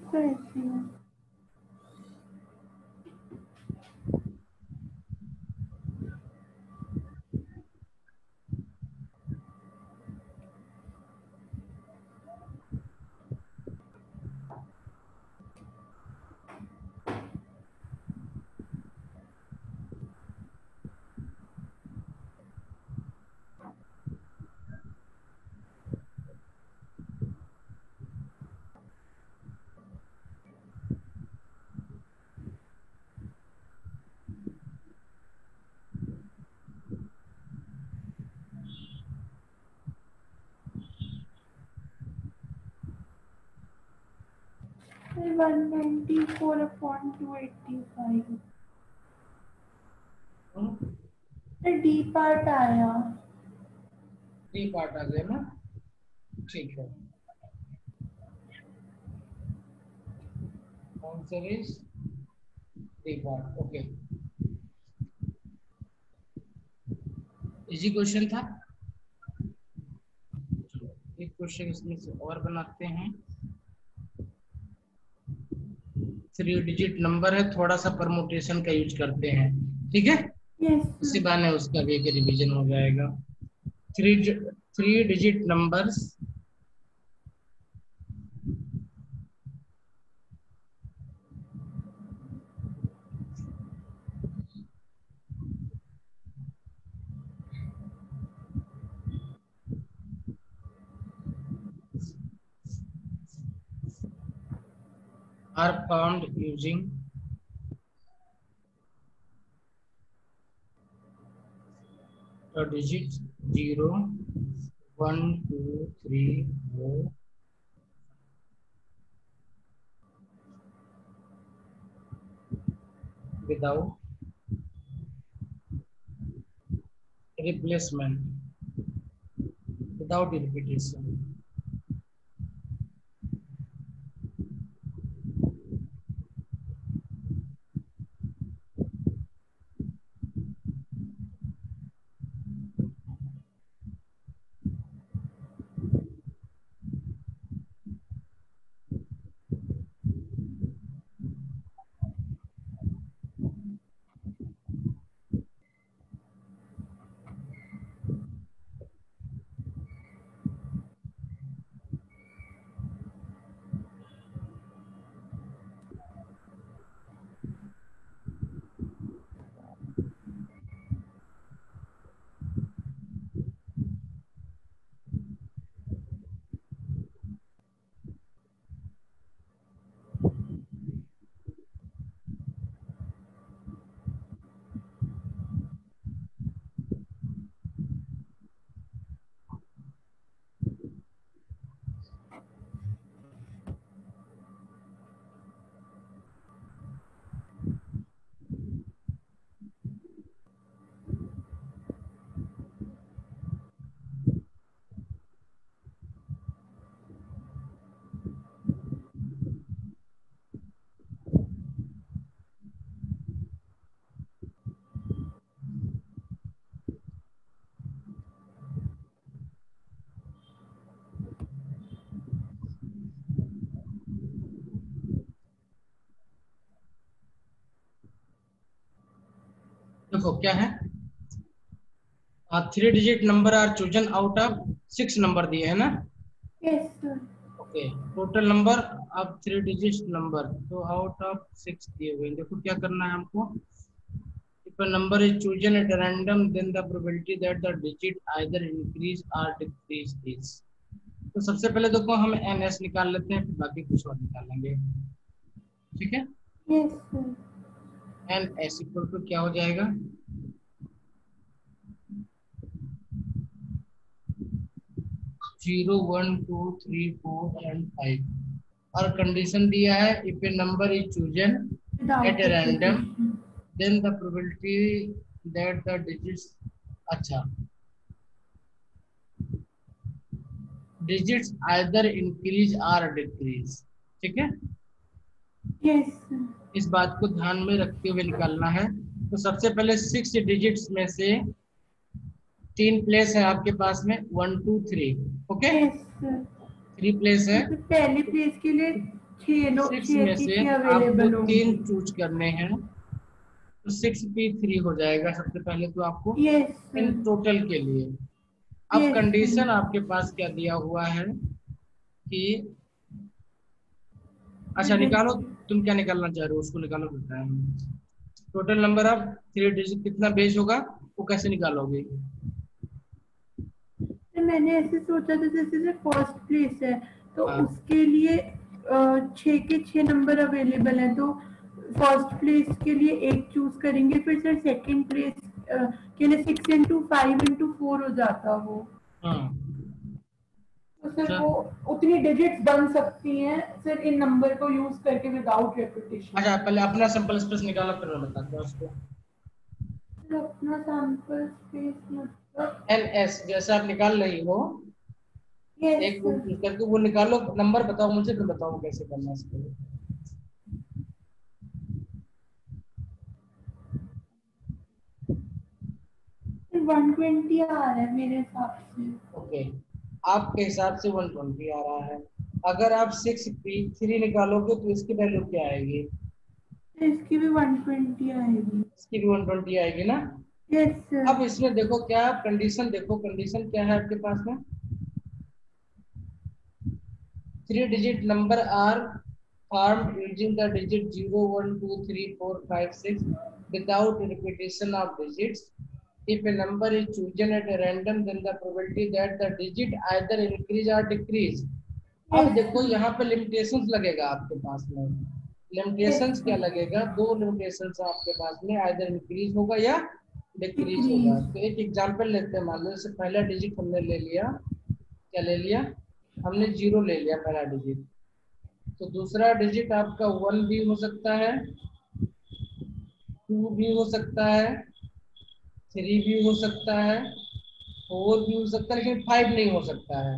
one ninety four upon two D part आया। डी पार्ट आ गया ना? ठीक है। Answer is D part okay easy question था? एक क्वेश्चन इसमें से और बनाते हैं। थ्री डिजिट नंबर है थोड़ा सा परमोटेशन का यूज़ करते हैं। ठीक है? इसी बहाने उसका भी एक रिविजन हो जाएगा। Three three digit numbers found using a digit 0, 1, 2, 3, 4, without replacement without repetition. देखो क्या है? Three digit number are chosen out of six number दिए है ना? Yes sir. Okay total number अब थ्री डिजिट नंबर तो आउट ऑफ़ सिक्स दिए हुए। देखो क्या करना है हमको? If a number is chosen at random then the probability that the digit either increase or decrease is तो सबसे पहले देखो हम एन एस निकाल लेते हैं फिर बाकी कुछ और निकालेंगे। ठीक है? एन एस इक्वल टू क्या हो जाएगा? Zero one two three four and five और कंडीशन दिया है if a number is chosen at a random then the probability that the digits अच्छा। Digits either increase or decrease ठीक है? Yes. इस बात को ध्यान में रखते हुए निकालना है। तो सबसे पहले सिक्स डिजिट्स में से तीन प्लेस है आपके पास में one two three okay three place है। तो पहले प्लेस के लिए छह लोग आपको तीन चूज़ करने हैं। तो सिक्स पी थ्री हो जाएगा सबसे पहले तो आपको। Yes इन टोटल के लिए। अब Yes. कंडीशन आपके पास क्या दिया हुआ है कि अच्छा निकालो। तुम क्या निकालना चाह रहे हो? उसको निकालो बताया total number of three digit कितना बेस होगा वो कैसे निकालोगे? मैंने ऐसे सोचा था जैसे फ़र्स्ट प्लेस है तो हाँ। उसके लिए छह के छह नंबर अवेलेबल है तो फ़र्स्ट प्लेस के लिए एक चूज़ करेंगे फिर सर सेकंड प्लेस के लिए six into five into four हो जाता वो हाँ तो सर अच्छा। वो उतनी डिजिट्स बन सकती हैं सर इन नंबर को यूज़ करके विदाउट रेपिटेशन अच्छा पहले अपना सैंपल स्पेस निकालो फिर बताता हूँ उसको अपना सैंपल स्पेस मतलब? एन एस जैसे आप निकाल रही हो yes, एक करके वो निकालो नंबर बताओ मुझे फिर बताओ कैसे करना है इसको। 120 आ रहा है मेरे हिसाब से। ओके आपके हिसाब से 120 आ रहा है। अगर आप सिक्स थ्री निकालोगे तो इसकी वैल्यू क्या आएगी? इसकी भी 120 आएगी इसकी भी 120 आएगी ना यस सर अब इसमें देखो क्या कंडीशन देखो कंडीशन क्या है आपके पास में three digit number are formed using the digit 0 1 2 3 4 5 6 without repetition of digits if a number is chosen at a random then the probability that the digit either increase or decrease अब देखो यहाँ पे लिमिटेशंस लगेगा आपके पास में लिमिटेशंस क्या लगेगा? दो लिमिटेशंस आपके पास में आइदर इंक्रीज होगा या डिक्रीज होगा। तो एक एग्जांपल लेते हैं मान लो जैसे पहला डिजिट हमने ले लिया। क्या ले लिया? हमने ज़ीरो ले लिया पहला डिजिट तो दूसरा डिजिट आपका वन भी हो सकता है टू भी हो सकता है थ्री भी हो सकता है फोर भी हो सकता है लेकिन फाइव नहीं हो सकता है।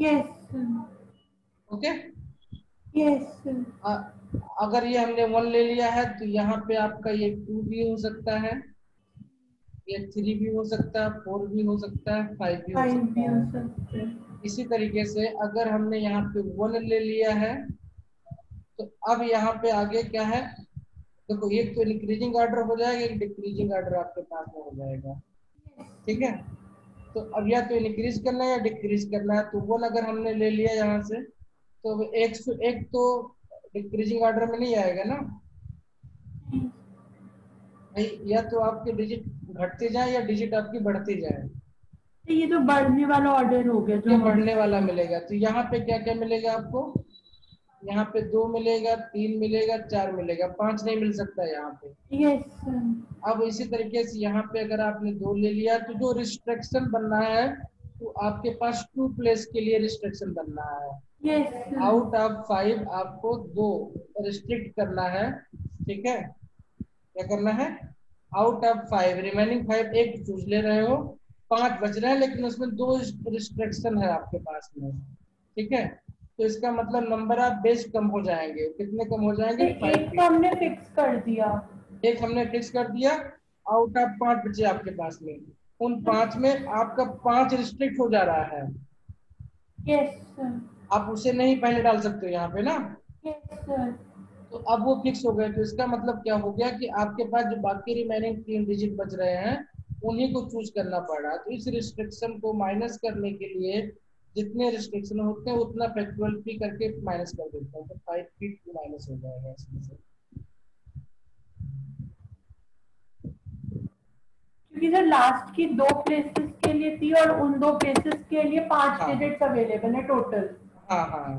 यस ओके यस अगर ये हमने वन ले लिया है तो यहाँ पे आपका ये टू भी हो सकता है ये थ्री भी हो सकता है फोर भी हो सकता है फाइव भी हो सकता भी हो है। इसी तरीके से अगर हमने यहाँ पे वन ले लिया है तो अब यहाँ पे आगे क्या है? देखो तो एक तो इंक्रीजिंग ऑर्डर हो जाएगा एक डिक्रीजिंग ऑर्डर आपके पास में हो जाएगा। ठीक है? तो अब या तो इंक्रीज करना है या डिक्रीज करना है। तो वन अगर हमने ले लिया यहाँ से तो एक सौ एक तो डिक्रीजिंग ऑर्डर में नहीं आएगा ना? भाई या तो आपके डिजिट घटते जाए या डिजिट आपकी बढ़ती जाए। तो ये तो बढ़ने वाला ऑर्डर हो गया जो बढ़ने वाला मिलेगा। तो यहाँ पे क्या क्या मिलेगा आपको? यहाँ पे दो मिलेगा तीन मिलेगा चार मिलेगा। पाँच नहीं मिल सकता यहाँ पे। यस अब इसी तरीके से यहाँ पे अगर आपने दो ले लिया तो जो रिस्ट्रिक्शन बनना है तो आपके पास टू प्लेस के लिए रिस्ट्रिक्शन बनना है। आउट ऑफ़ फाइव आपको दो रिस्ट्रिक्ट करना है ठीक है? क्या करना है? Out of five remaining five एक चूज़ ले रहे हो पाँच बच रहे हैं लेकिन उसमें दो रिस्ट्रिक्शन है आपके पास में ठीक है? तो इसका मतलब नंबर ऑफ़ बेस कम हो जाएँगे। कितने कम हो जाएँगे? एक तो हमने फिक्स कर दिया। एक हमने फिक्स कर दिया। आउट ऑफ़ पाँच बचे आपके पास में। उन पाँच में आपका पाँच रिस्ट्रिक्ट हो जा रहा है। यस आप उसे नहीं पहले डाल सकते हो यहाँ पे ना? तो अब वो फिक्स हो गए तो इसका मतलब क्या हो गया कि आपके पास जो बाकी रिमेनिंग तीन डिजिट बच रहे हैं उन्हीं को चूज़ करना पड़ रहा है। तो इस रिस्ट्रिक्शन को माइनस करने के लिए जितने रिस्ट्रिक्शन होते हैं उतना फैक्टोरियल पी करके माइनस कर देते हैं। तो फाइव पी टू माइनस हो जाएगा इसमें से। क्योंकि सर लास्ट की दो प्लेसेस के लिए थी और उन दो प्लेसेस के लिए पाँच हाँ। अवेलेबल है टोटल हाँ हाँ।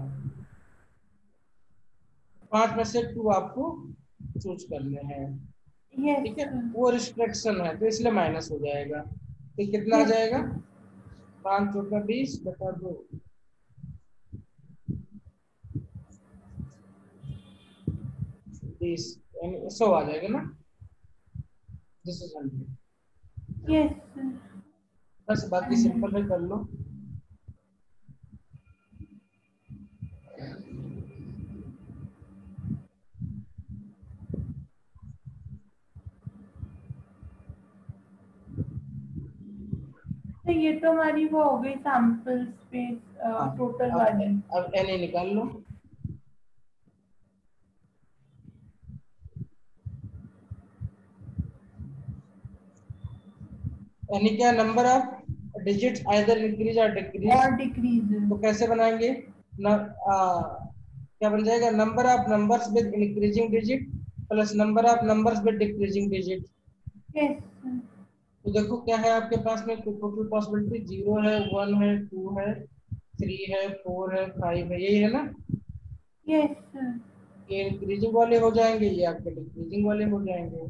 पाँच में से टू आपको चूज़ करने हैं। ठीक है? वो रिस्ट्रिक्शन है तो इसलिए माइनस हो जाएगा। तो कितना आ जाएगा? पाँच चौका बीस बटा दो। बीस सौ आ जाएगा ना? दिस इज़ हंड्रेड यस बस बाकी सिंपल है कर लो। तो ये तो हमारी वो हो गई सैंपल स्पेस टोटल वाली। अब एन निकाल लो। यानी क्या number of digits either increase और डिक्रीज और डिक्रीज तो कैसे बनाएँगे? न, आ, क्या बन जाएगा? Number of numbers with increasing digit plus number of numbers with decreasing digit yes तो देखो क्या है आपके पास में? टोटल पॉसिबिलिटी ज़ीरो है वन है टू है थ्री है फोर है फाइव है यही है ना? यस ये इंक्रीजिंग वाले हो जाएँगे ये आपके डिक्रीजिंग वाले हो जाएँगे।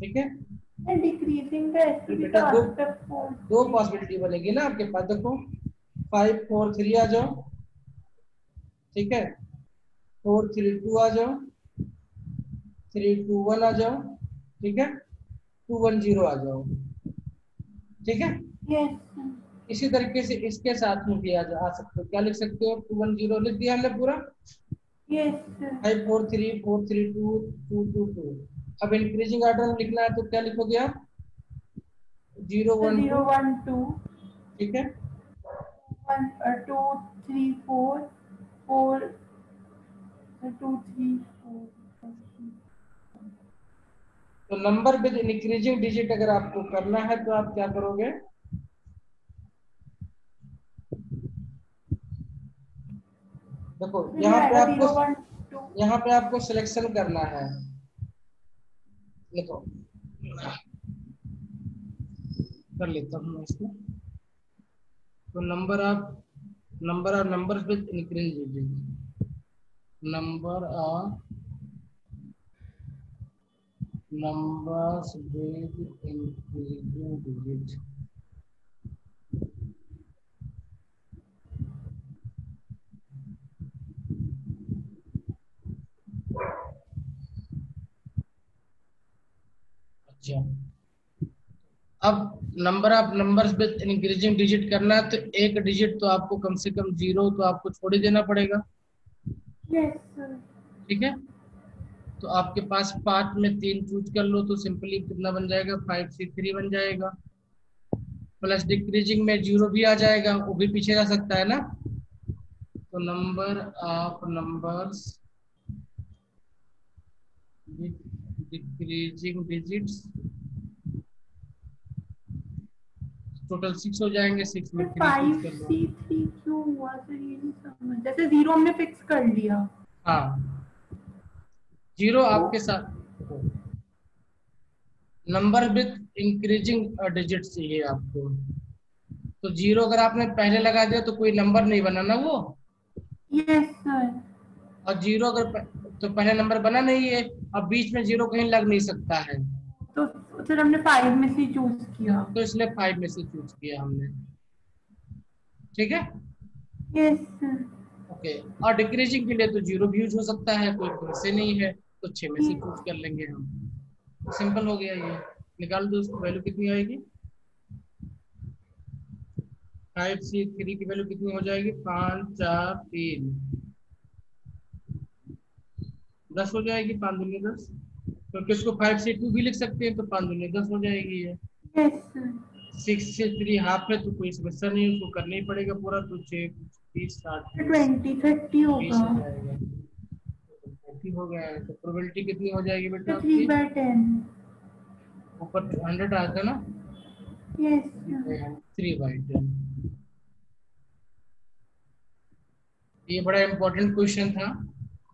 ठीक है? डिक्रीजिंग का बेटा, तो दो- दो पॉसिबिलिटी बनेगी ना आपके पास देखो। फाइव फोर थ्री आ जाओ। ठीक है? फोर थ्री टू आ जाओ। थ्री टू वन आ जाओ। ठीक है? टू वन ज़ीरो आ जाओ। ठीक है? यस इसी तरीके से इसके साथ में भी आ, जा- आ सकते हो। क्या लिख सकते हो? टू वन ज़ीरो लिख दिया हमने पूरा? Five four three four three two two two two. अब इंक्रीजिंग ऑर्डर में लिखना है तो क्या लिखोगे आप? Zero one zero one two. ठीक है? One two three four four two three four. तो नंबर विद इंक्रीजिंग डिजिट अगर आपको करना है तो आप क्या करोगे? देखो यहाँ पे आपको यहाँ पे आपको सिलेक्शन करना है। देखो कर लेता हूँ मैं इसको। तो number of number of numbers with increase digit number of numbers with increasing digit अच्छा। अब number of numbers with increasing digit करना है तो एक डिजिट तो आपको कम से कम ज़ीरो तो आपको छोड़ ही देना पड़ेगा। सर ठीक है? तो आपके पास पार्ट में तीन चूज़ कर लो तो सिंपली कितना बन जाएगा? फाइव सी थ्री बन जाएगा। प्लस डिक्रीजिंग में ज़ीरो भी आ जाएगा वो भी पीछे जा सकता है ना? तो number of numbers decreasing digits total six हो जाएँगे सिक्स में फाइव सी थ्री क्यों हुआ? सर ये नहीं समझ जैसे ज़ीरो हमने फिक्स कर लिया। हाँ। ज़ीरो आपके साथ। नंबर विथ इंक्रीजिंग डिजिट चाहिए आपको। तो ज़ीरो अगर आपने पहले लगा दिया तो कोई नंबर नहीं बना ना वो? यस सर और ज़ीरो अगर तो पहले नंबर बना नहीं है अब बीच में ज़ीरो कहीं लग नहीं सकता है। तो सर हमने फाइव में से चूज़ किया। तो इसलिए फाइव में से चूज़ किया हमने। ठीक है? यस सर ओके और डिक्रीजिंग के लिए तो ज़ीरो भी यूज़ हो सकता है कोई वैसे नहीं है। तो छह में से चूज़ कर लेंगे हम। सिंपल हो गया ये। निकाल दो उसकी वैल्यू कितनी आएगी? फाइव सी थ्री की वैल्यू कितनी हो जाएगी? पाँच चार तीन। दस हो जाएगी पाँच दुनिया दस। क्योंकि उसको फाइव से टू भी लिख सकते हैं तो पाँच दुनिया दस हो जाएगी ये। सिक्स से थ्री हाफ़ है तो कोई समस्या नहीं उसको करना ही पड़ेगा पूरा तो छः तीस साठ। ट्वेंटी थर्टी होगा। थर्टी हो गया है? तो प्रोबेबिलिटी कितनी हो जाएगी बेटा थ्री बाय टेन ऊपर हंड्रेड आया था ना? यस थ्री बाई टेन ये बड़ा इम्पोर्टेंट क्वेश्चन था।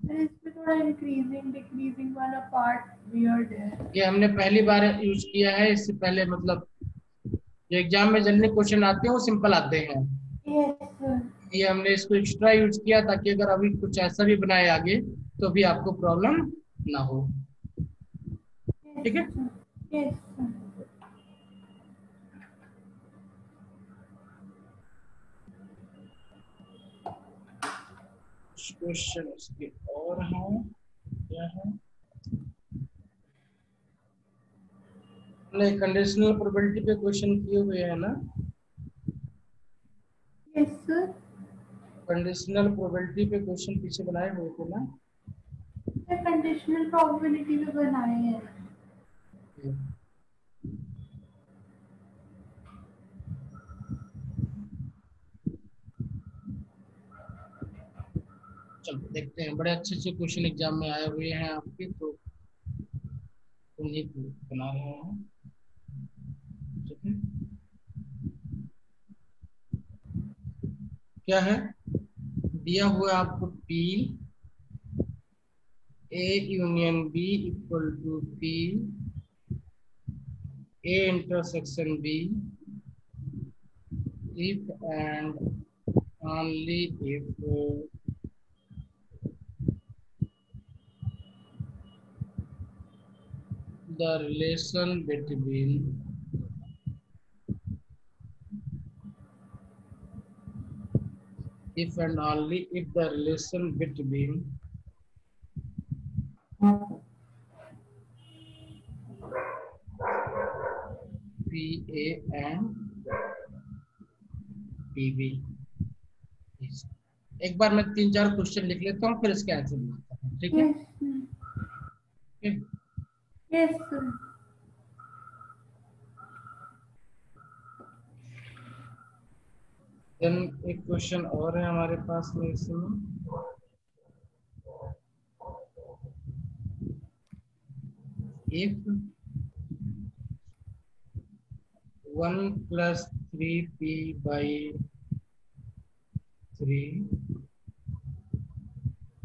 सर इंक्रीजिंग डिक्रीजिंग वाला पार्ट वियर्ड है। ये हमने पहली बार यूज़ किया है इससे पहले मतलब जो एग्ज़ाम में जनरली क्वेश्चन आते हैं वो सिंपल आते हैं। सर ये हमने इसको एक्स्ट्रा यूज़ किया ताकि अगर अभी कुछ ऐसा भी बनाए आगे तो भी आपको प्रॉब्लम ना हो। ठीक है? यस क्वेश्चन इसके और हैं? क्या है? हमने कंडीशनल प्रोबेबिलिटी पे क्वेश्चन किए हुए है ना? यस सर कंडीशनल प्रोबेबिलिटी पे क्वेश्चन पीछे बनाए हुए थे ना? कंडीशनल प्रोबेबिलिटी में बनाए हैं। चलो, देखते हैं। बड़े अच्छे अच्छे क्वेश्चन एग्ज़ाम में आए हुए हैं आपके तो उन्हीं को बना रहे हैं। है। क्या है? दिया हुआ आपको P A union B equal to P, A intersection B, if and only if. The relation between if and only if the relation between PA and PB is एक बार मैं तीन चार क्वेश्चन लिख लेता हूँ फिर इसके आंसर बनाता हूँ ठीक है? देन एक क्वेश्चन और है हमारे पास में इसमें if 1 plus 3p by 3,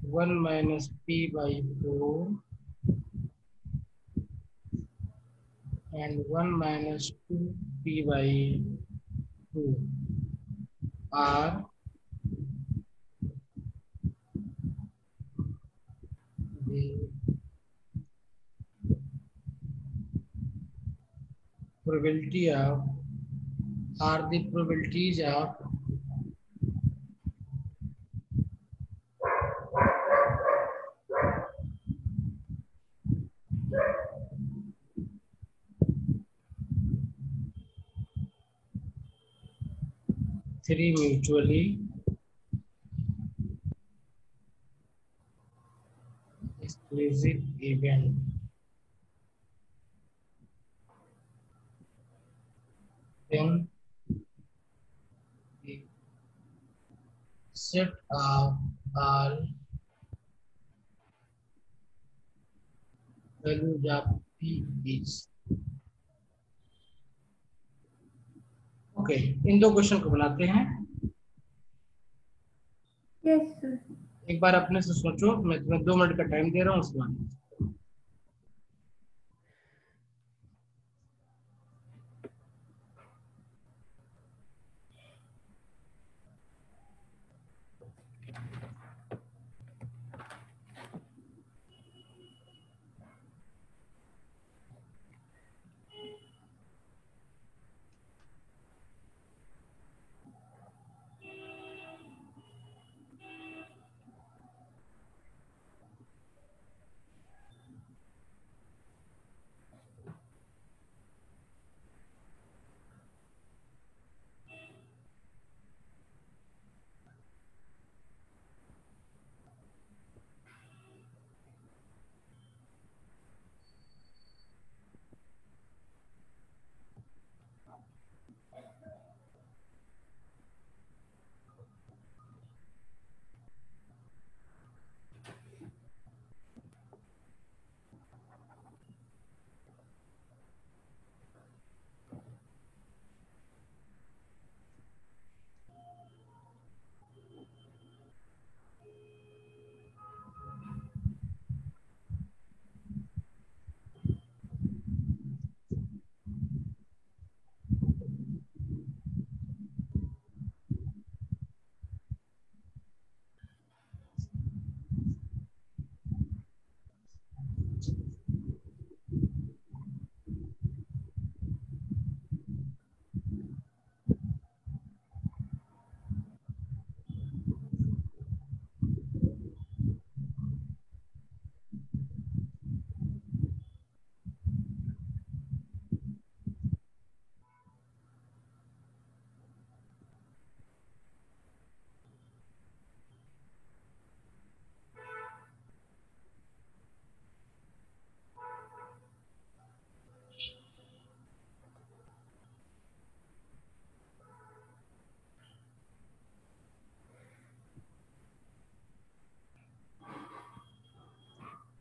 1 minus p by 4, and 1 minus 2p by 2 are probability of are the probabilities of three mutually exclusive events set uh, all values of P is okay okay, इन दो क्वेश्चन को बनाते हैं। यस सर एक बार अपने से सोचो मैं तुम्हें दो मिनट का टाइम दे रहा हूँ उसके बाद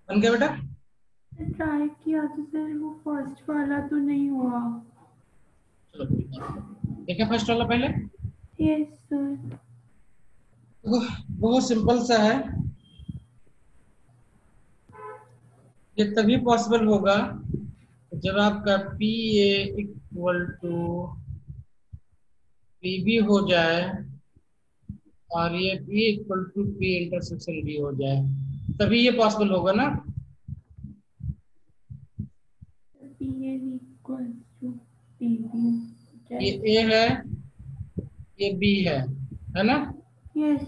बन गया बेटा? ट्राई किया तो सर वो फ़र्स्ट वाला तो नहीं हुआ। चलो देखिए फ़र्स्ट वाला पहले। यस सर बहुत सिंपल सा है। ये तभी पॉसिबल होगा जब आपका P A equal to P B हो जाए और ये P equal to P intersection B हो जाए। तभी ये पॉसिबल होगा ना? ये ए है ये बी है है ना? यस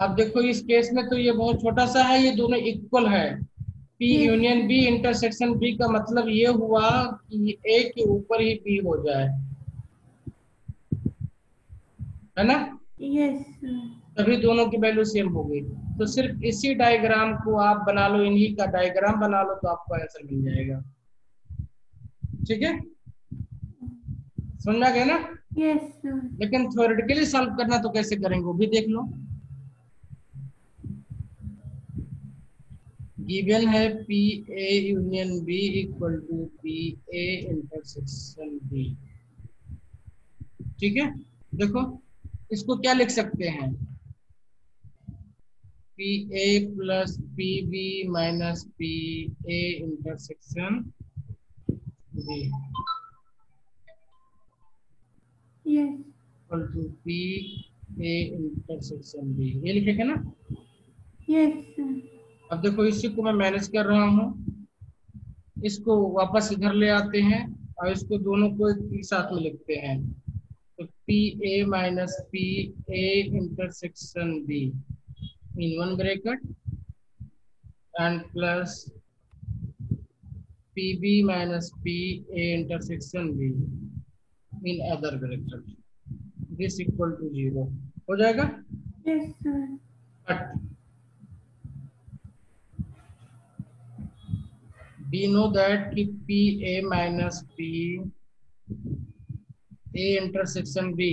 अब देखो इस केस में तो ये बहुत छोटा सा है ये दोनों इक्वल है। P union B intersection B का मतलब ये हुआ कि ए के ऊपर ही बी हो जाए। है ना? यस सर तभी दोनों की वैल्यू सेम होगी तो सिर्फ़ इसी डायग्राम को आप बना लो इन्हीं का डायग्राम बना लो तो आपको आंसर मिल जाएगा। ठीक है? समझ में आ गया ना? यस सर लेकिन थ्योरेटिकली सॉल्व करना तो कैसे करेंगे वो भी देख लो। गिवन है P A union B equal to P A intersection B ठीक है? देखो इसको क्या लिख सकते हैं? P A plus P B minus P A intersection B equal to P A intersection B ये लिखे लिखेगा ना? यस सर अब देखो इसी को मैं मैनेज कर रहा हूँ। इसको वापस इधर ले आते हैं और इसको दोनों को एक साथ में लिखते हैं। तो P A minus P A intersection B one bracket and plus P B minus P A intersection B in other bracket this equal to हो जाएगा? Yes sir. But we know that कि p minus p intersection b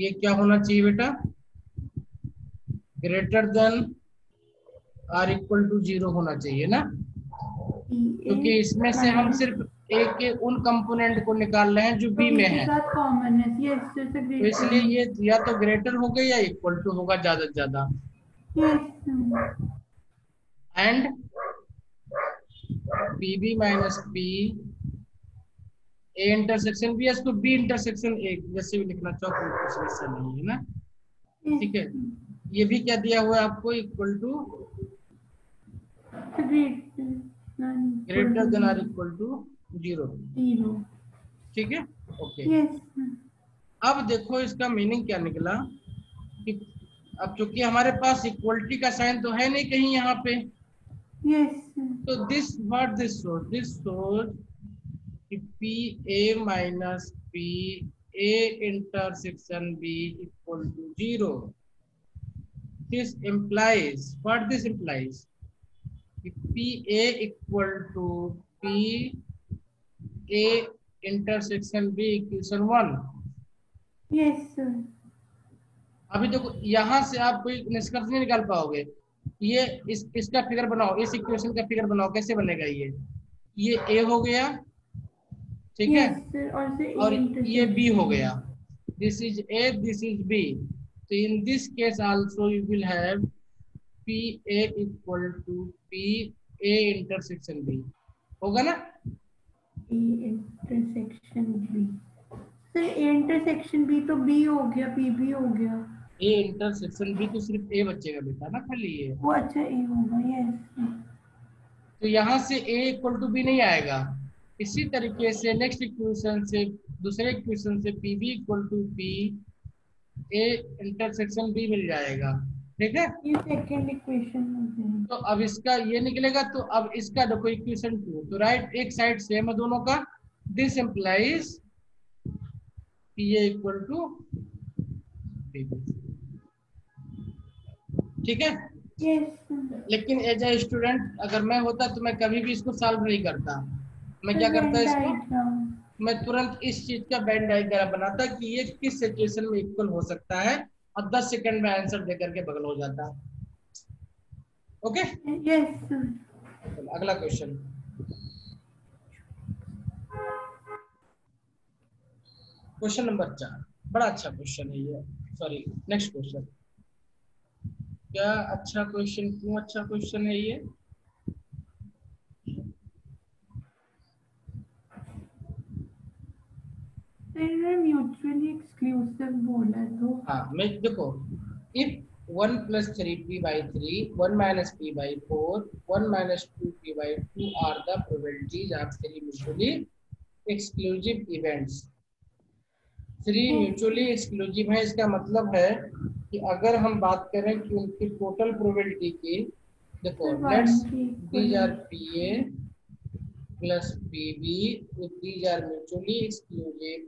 ये क्या होना चाहिए बेटा? Greater than or equal to zero होना चाहिए ना? क्योंकि इसमें से हम सिर्फ़ एक के उन कंपोनेंट को निकाल रहे हैं जो बी में है। तो इसलिए ये या तो ग्रेटर होगा या इक्वल टू होगा ज़्यादा से ज़्यादा। And P B minus P A intersection B S इसको बी इंटरसेक्शन ए जैसे भी लिखना चाहो कोई समस्या नहीं है ना? ठीक है। ये भी क्या दिया हुआ है आपको? Equal to greater than or equal to zero ठीक है? ओके अब देखो इसका मीनिंग क्या निकला? कि अब चूँकि हमारे पास इक्वलिटी का साइन तो है नहीं कहीं यहाँ पे yes. तो this what this shows this shows कि P A minus P A intersection B equal to zero this implies what this implies कि P A equal to P A intersection B equation one yes sir. अभी देखो यहाँ से आप कोई निष्कर्ष नहीं निकाल पाओगे। ये इस इसका फिगर बनाओ इस इक्वेशन का फिगर बनाओ कैसे बनेगा ये? ये ए हो गया ठीक है? Yes sir. और और ये बी हो गया। This is A this is B तो in this case also you will have P A equal to P A intersection B होगा ना A intersection B. Sir A intersection B तो B हो गया P भी हो गया. ए इंटरसेक्शन बी तो सिर्फ़ ए बचेगा बेटा ना खाली ये वो अच्छा A होगा yes. तो यहाँ से a इक्वल टू बी नहीं आएगा. इसी तरीके से नेक्स्ट इक्वेशन से दूसरे इक्वेशन से P B equal to P A intersection B मिल जाएगा। ठीक है? सेकंड इक्वेशन तो अब इसका ये निकलेगा तो अब इसका देखो इक्वेशन टू तो राइट एक साइड सेम है दोनों का। This implies P A equal to ठीक है? Yes लेकिन एज ए स्टूडेंट अगर मैं होता तो मैं कभी भी इसको सॉल्व नहीं करता। मैं क्या करता इसको. मैं तुरंत इस चीज़ का बैंड डायग्राम बनाता कि ये किस सिचुएशन में इक्वल हो सकता है और 10 सेकंड में आंसर दे करके बगल हो जाता। Okay yes sir. अगला क्वेश्चन क्वेश्चन नंबर चार. बड़ा अच्छा क्वेश्चन है ये। सॉरी नेक्स्ट क्वेश्चन क्या अच्छा क्वेश्चन क्यों अच्छा क्वेश्चन है ये? म्यूचुअली एक्सक्लूसिव बोला तो? हाँ मैं देखो if one plus three P by three one minus P by four one minus two P by two are the probabilities of three mutually exclusive events three mutually exclusive है इसका मतलब है कि अगर हम बात करें कि उनकी टोटल प्रोबेबिलिटी की देखो लेट्स की these are PA plus PB if these are mutually exclusive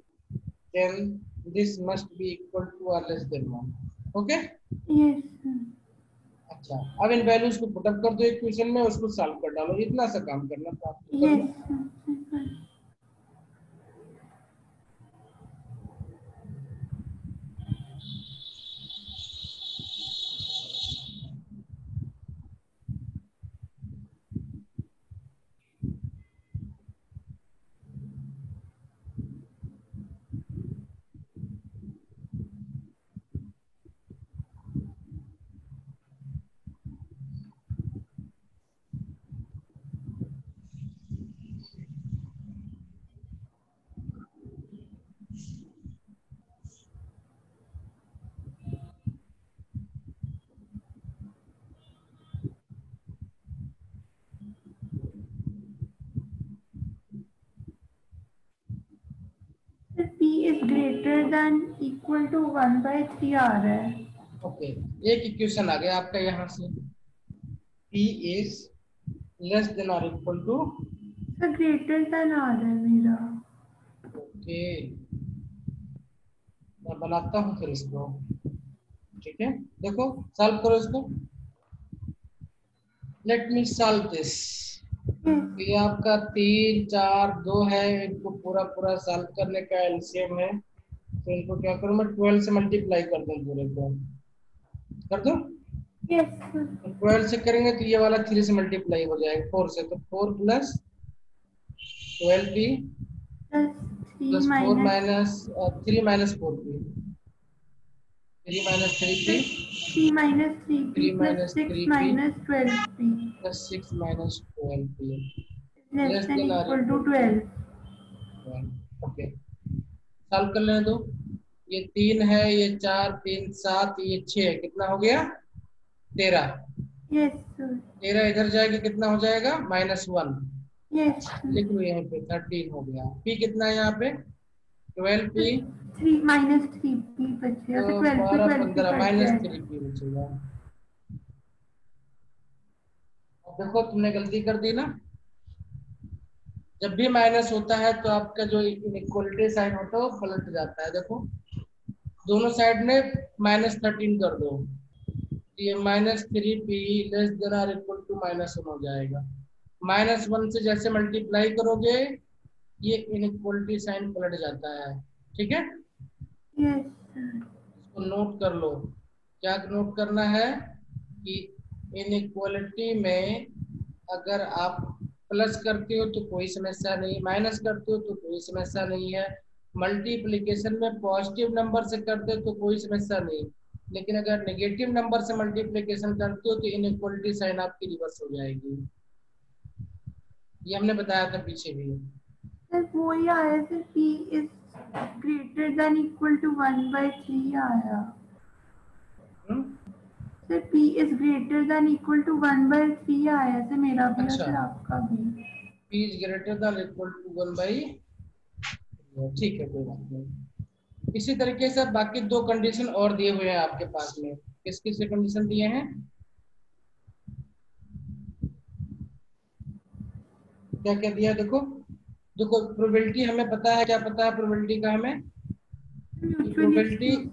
then this must be equal to or less than 1 okay? Yes अच्छा अब इन वैल्यूज़ को पुट अप कर दो इक्वेशन में उसको सॉल्व कर डालो। इतना सा काम करना था आपको। Yes P is greater than equal to 1 by 3 आ रहा है। ओके एक इक्वेशन आ गया आपका यहाँ से। P is less than or equal to? Sir greater than आ रहा है मेरा। ओके अब बनाता हूँ फिर इसको। ठीक है? देखो सॉल्व करो इसको। लेट मी सॉल्व दिस ये आपका तीन चार दो है इनको पूरा पूरा सॉल्व करने का एलसीएम है। तो इनको क्या करूँ मैं? ट्वेल्व से मल्टीप्लाई कर दूँ पूरे को। कर दो? यस ट्वेल्व से करेंगे तो ये वाला थ्री से मल्टीप्लाई हो जाएगा फोर से। तो four plus twelve P plus four minus three minus four P three minus three P three minus three plus minus six 3p. Minus twelve P plus six minus twelve P less than equal to twelve okay solve कर लेने दो। ये तीन है ये चार तीन सात ये छह। कितना हो गया? तेरह। यस सर तेरह इधर जाएगा कितना हो जाएगा? Minus one. लिख लो यहाँ पे थर्टीन हो गया। पी कितना है यहाँ पे? Twelve P three minus three P बचेगा तो ट्वेल्व बारह ट्वेल्व पंद्रह माइनस थ्री पी बचेगा अब देखो तुमने गलती कर दी ना। जब भी माइनस होता है तो आपका जो इनक्वलिटी साइन होता है वो पलट जाता है। देखो दोनों साइड में माइनस थर्टीन कर दो। ये minus three P less than or equal to minus one हो जाएगा। माइनस वन से जैसे मल्टीप्लाई करोगे ये इनक्वलिटी साइन पलट जाता है। ठीक है? यस इसको नोट कर लो। क्या नोट करना है? कि इनइक्वालिटी में अगर आप प्लस करते हो तो कोई समस्या नहीं माइनस करते हो तो कोई समस्या नहीं है। मल्टीप्लिकेशन में पॉजिटिव नंबर से करते हो तो कोई समस्या नहीं। लेकिन अगर नेगेटिव नंबर से मल्टीप्लीकेशन करते हो तो इनइक्वालिटी साइन आपकी रिवर्स हो जाएगी। ये हमने बताया था पीछे भी। सर वो ही आया sir p is greater than equal to one by three आया। हम्म? Sir p is greater than equal to one by three आया सर मेरा भी अच्छा। सर आपका भी। P is greater than equal to one by ठीक है कोई बात नहीं। इसी तरीके से बाकी दो कंडीशन और दिए हुए हैं आपके पास में। किस किस से कंडीशन दिए हैं? क्या क्या दिया देखो। देखो प्रोबेबिलिटी हमें पता है क्या पता है? प्रोबेबिलिटी का हमें Probability-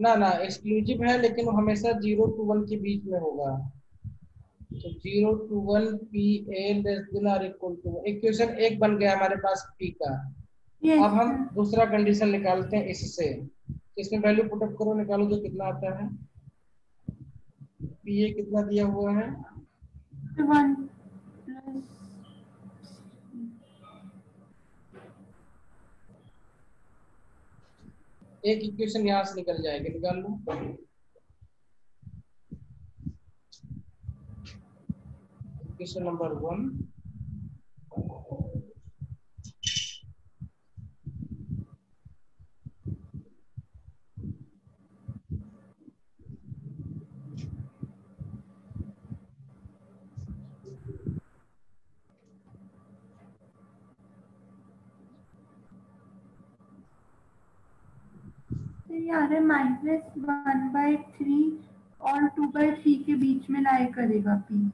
ना ना एक्सक्लूसिव है लेकिन वो हमेशा ज़ीरो टू वन के बीच में होगा। तो zero to one P A less than or equal to equation एक बन गया हमारे पास पी का। अब हम दूसरा कंडीशन निकालते हैं इससे। इसमें वैल्यू पुटअप करो निकालो तो कितना आता है। पी ए कितना दिया हुआ है? वन एक इक्वेशन यहाँ से निकल जाएगा निकाल लो? Equation number one minus one by three और टू बाई थ्री के बीच में लाई करेगा पी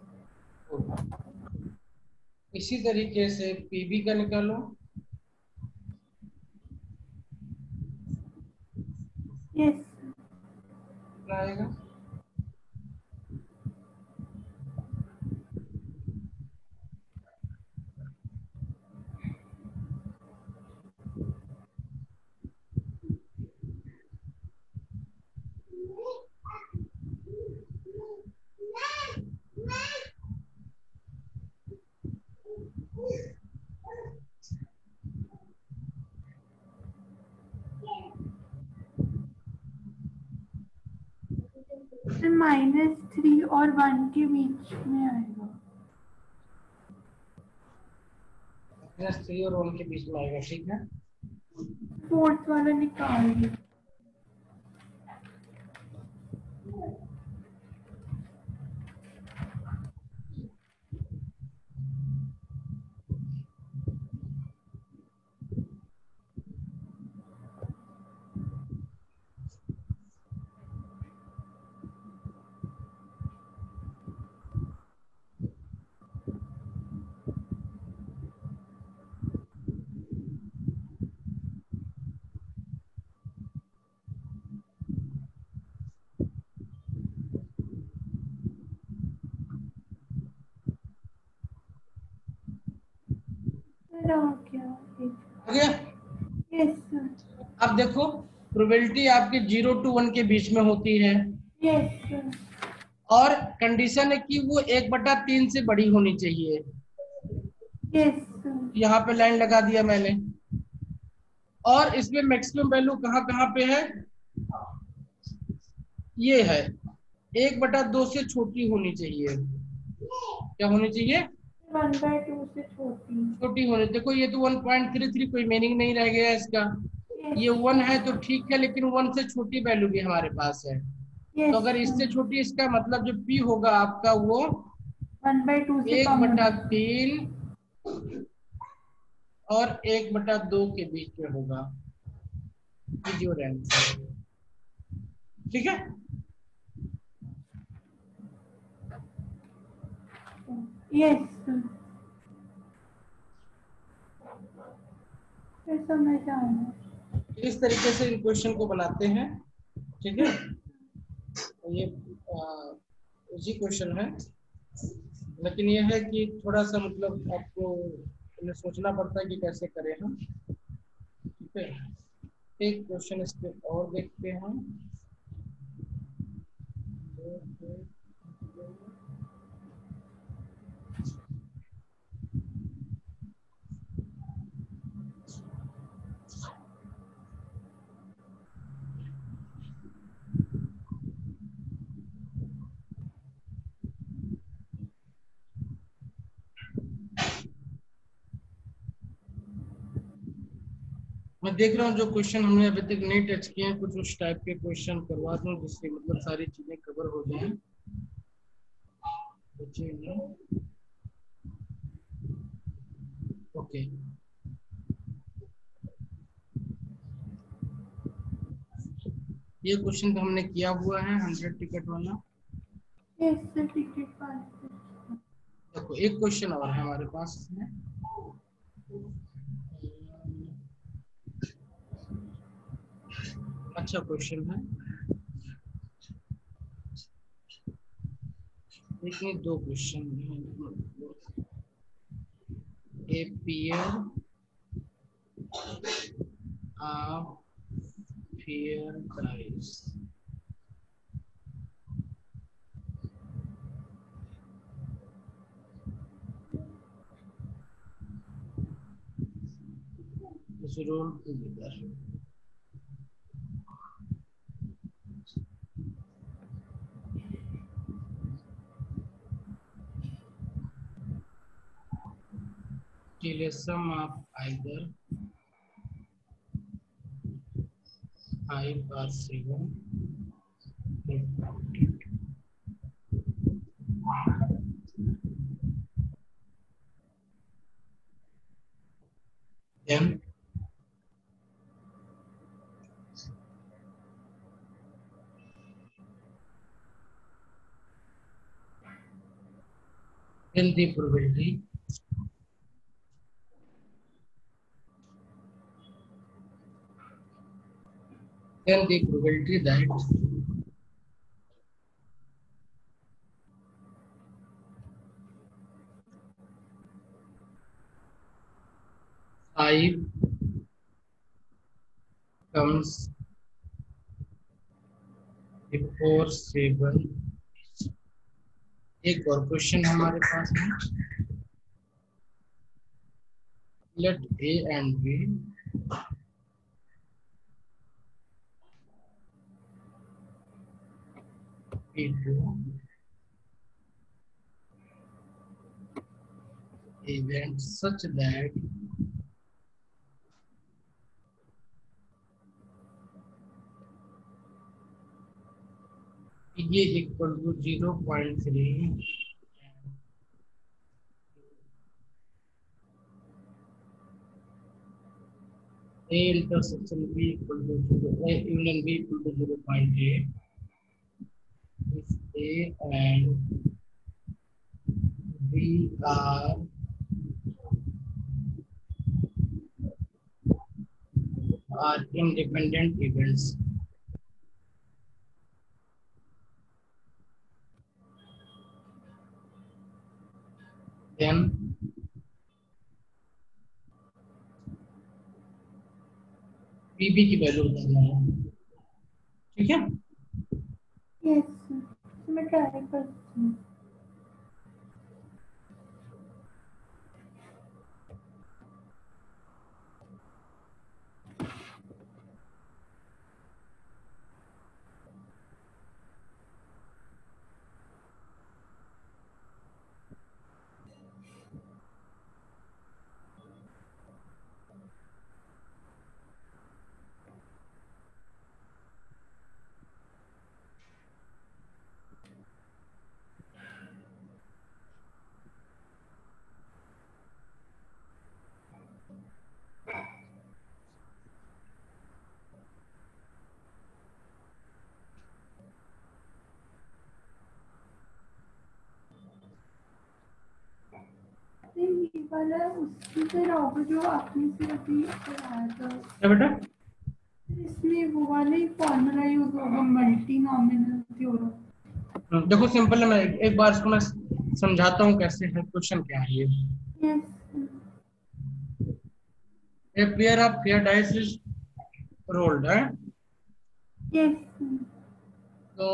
इसी तरीके से पी भी का निकालो। यस कितना आएगा माइनस थ्री और वन के बीच में आएगा। माइनस थ्री और वन के बीच में आएगा ठीक है? फोर्थ वाला निकाल लो। अब देखो प्रोबेबिलिटी आपके ज़ीरो टू वन के बीच में होती है। सर और कंडीशन है कि वो एक बटा तीन से बड़ी होनी चाहिए। सर यहाँ पे लाइन लगा दिया मैंने। और इसमें मैक्सिमम वैल्यू कहाँ कहाँ पे है? ये है। एक बटा दो से छोटी होनी चाहिए। क्या होनी चाहिए? वन बाय टू से छोटी। छोटी होनी। देखो ये तो 1.33 कोई मीनिंग नहीं रह गया इसका। Yes, ये वन है तो ठीक है लेकिन वन से छोटी वैल्यू भी हमारे पास है। Yes, तो अगर इससे छोटी इसका मतलब जो पी होगा आपका वो वन बाई टू एक बटा तीन और एक बटा दो के बीच में होगा। ठीक है? यस फिर समझ आया इस तरीके से इन क्वेश्चन को बनाते हैं, ठीक है? तो ये इजी क्वेश्चन है। लेकिन ये है कि थोड़ा सा मतलब आपको सोचना पड़ता है कि कैसे करें हम, ठीक है? एक क्वेश्चन इस पे और देखते हैं। मैं देख रहा हूँ जो क्वेश्चन हमने अभी तक नहीं टच किए हैं कुछ उस टाइप के क्वेश्चन करवा दूँ जिससे मतलब सारी चीज़ें कवर हो जाएँ। ओके ये क्वेश्चन तो हमने किया हुआ है हंड्रेड टिकट वाला। टिकट देखो एक क्वेश्चन और है हमारे पास इसमें। अच्छा क्वेश्चन है। देखिए, दो क्वेश्चन है। A pair of fair dice is rolled together. Till a sum of either 5 or 7 is counted. Then then the probability then the probability that five comes before seven एक और क्वेश्चन हमारे पास है let A and B into event such that ये equal to zero point three A intersection B equal to 0, A union B equal to 0.8. is A and we are are independent events. Then PB की वैल्यू बताना है ठीक है yes. मैं ट्राई करती हूँ ये वाला उसकी तरह होगा जो आपने से अभी कराया था। क्या बेटा? इसमें वो वाला ही फॉर्मूला यूज़ होगा मल्टी नॉमिनल थ्योरम देखो सिंपल है मैं एक, बार इसको मैं समझाता हूँ कैसे है क्वेश्चन क्या है ये। A pair of fair dice is rolled है? यस तो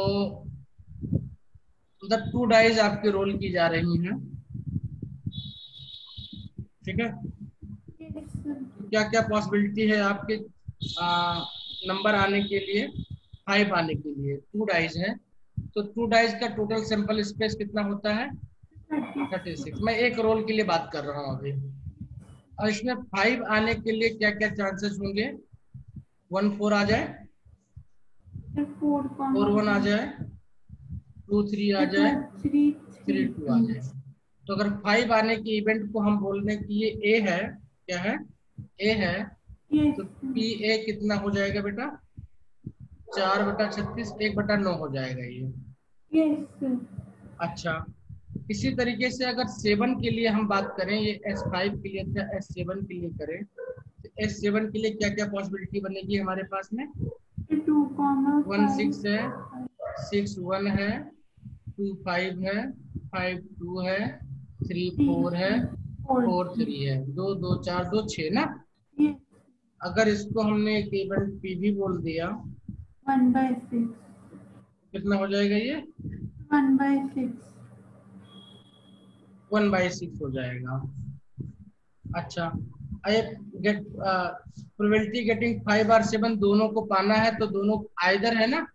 द टू डाइज आपके रोल की जा रही हैं। ठीक है? क्या क्या पॉसिबिलिटी है आपके नंबर आने के लिए? फाइव आने के लिए। टू डाइज है। तो टू डाइज का टोटल सैंपल स्पेस कितना होता है? थर्टी सिक्स मैं एक रोल के लिए बात कर रहा हूँ अभी। और इसमें फाइव आने के लिए क्या क्या चांसेस होंगे? वन फोर आ जाए। फोर वन आ जाए। टू थ्री आ जाए। थ्री टू आ जाए। तो अगर फाइव आने के इवेंट को हम बोल हैं कि ये ए है क्या है? ए है तो पी ए कितना हो जाएगा बेटा? चार बटा छत्तीस एक बटा नौ हो जाएगा ये। अच्छा इसी तरीके से अगर सेवन के लिए हम बात करें ये एस फाइव के लिए था एस सेवन के लिए करें तो एस सेवन के लिए क्या क्या पॉसिबिलिटी बनेगी हमारे पास में? टू वन सिक्स है सिक्स वन है टू फाइव है फाइव टू है थ्री फोर है फोर थ्री है। दो दो चार दो छः ना? अगर इसको हमने केवल पी भी बोल दिया वन बाय सिक्स कितना हो जाएगा ये? One by six one by six हो जाएगा। अच्छा I get probability getting five और सेवन दोनों को पाना है तो दोनों आइदर है ना?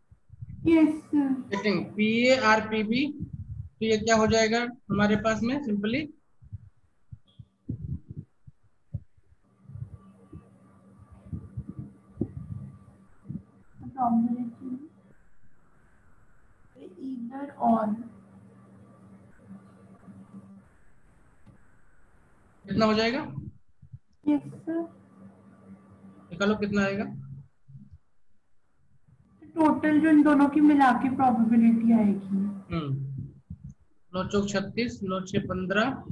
Yes getting P A or P B तो ये क्या हो जाएगा हमारे पास में सिंपली कितना हो जाएगा? Yes निकालो कितना आएगा? टोटल जो इन दोनों की मिला के प्रोबेबिलिटी आएगी। हम्म। नौ चौक छत्तीस नौ छः पंद्रह।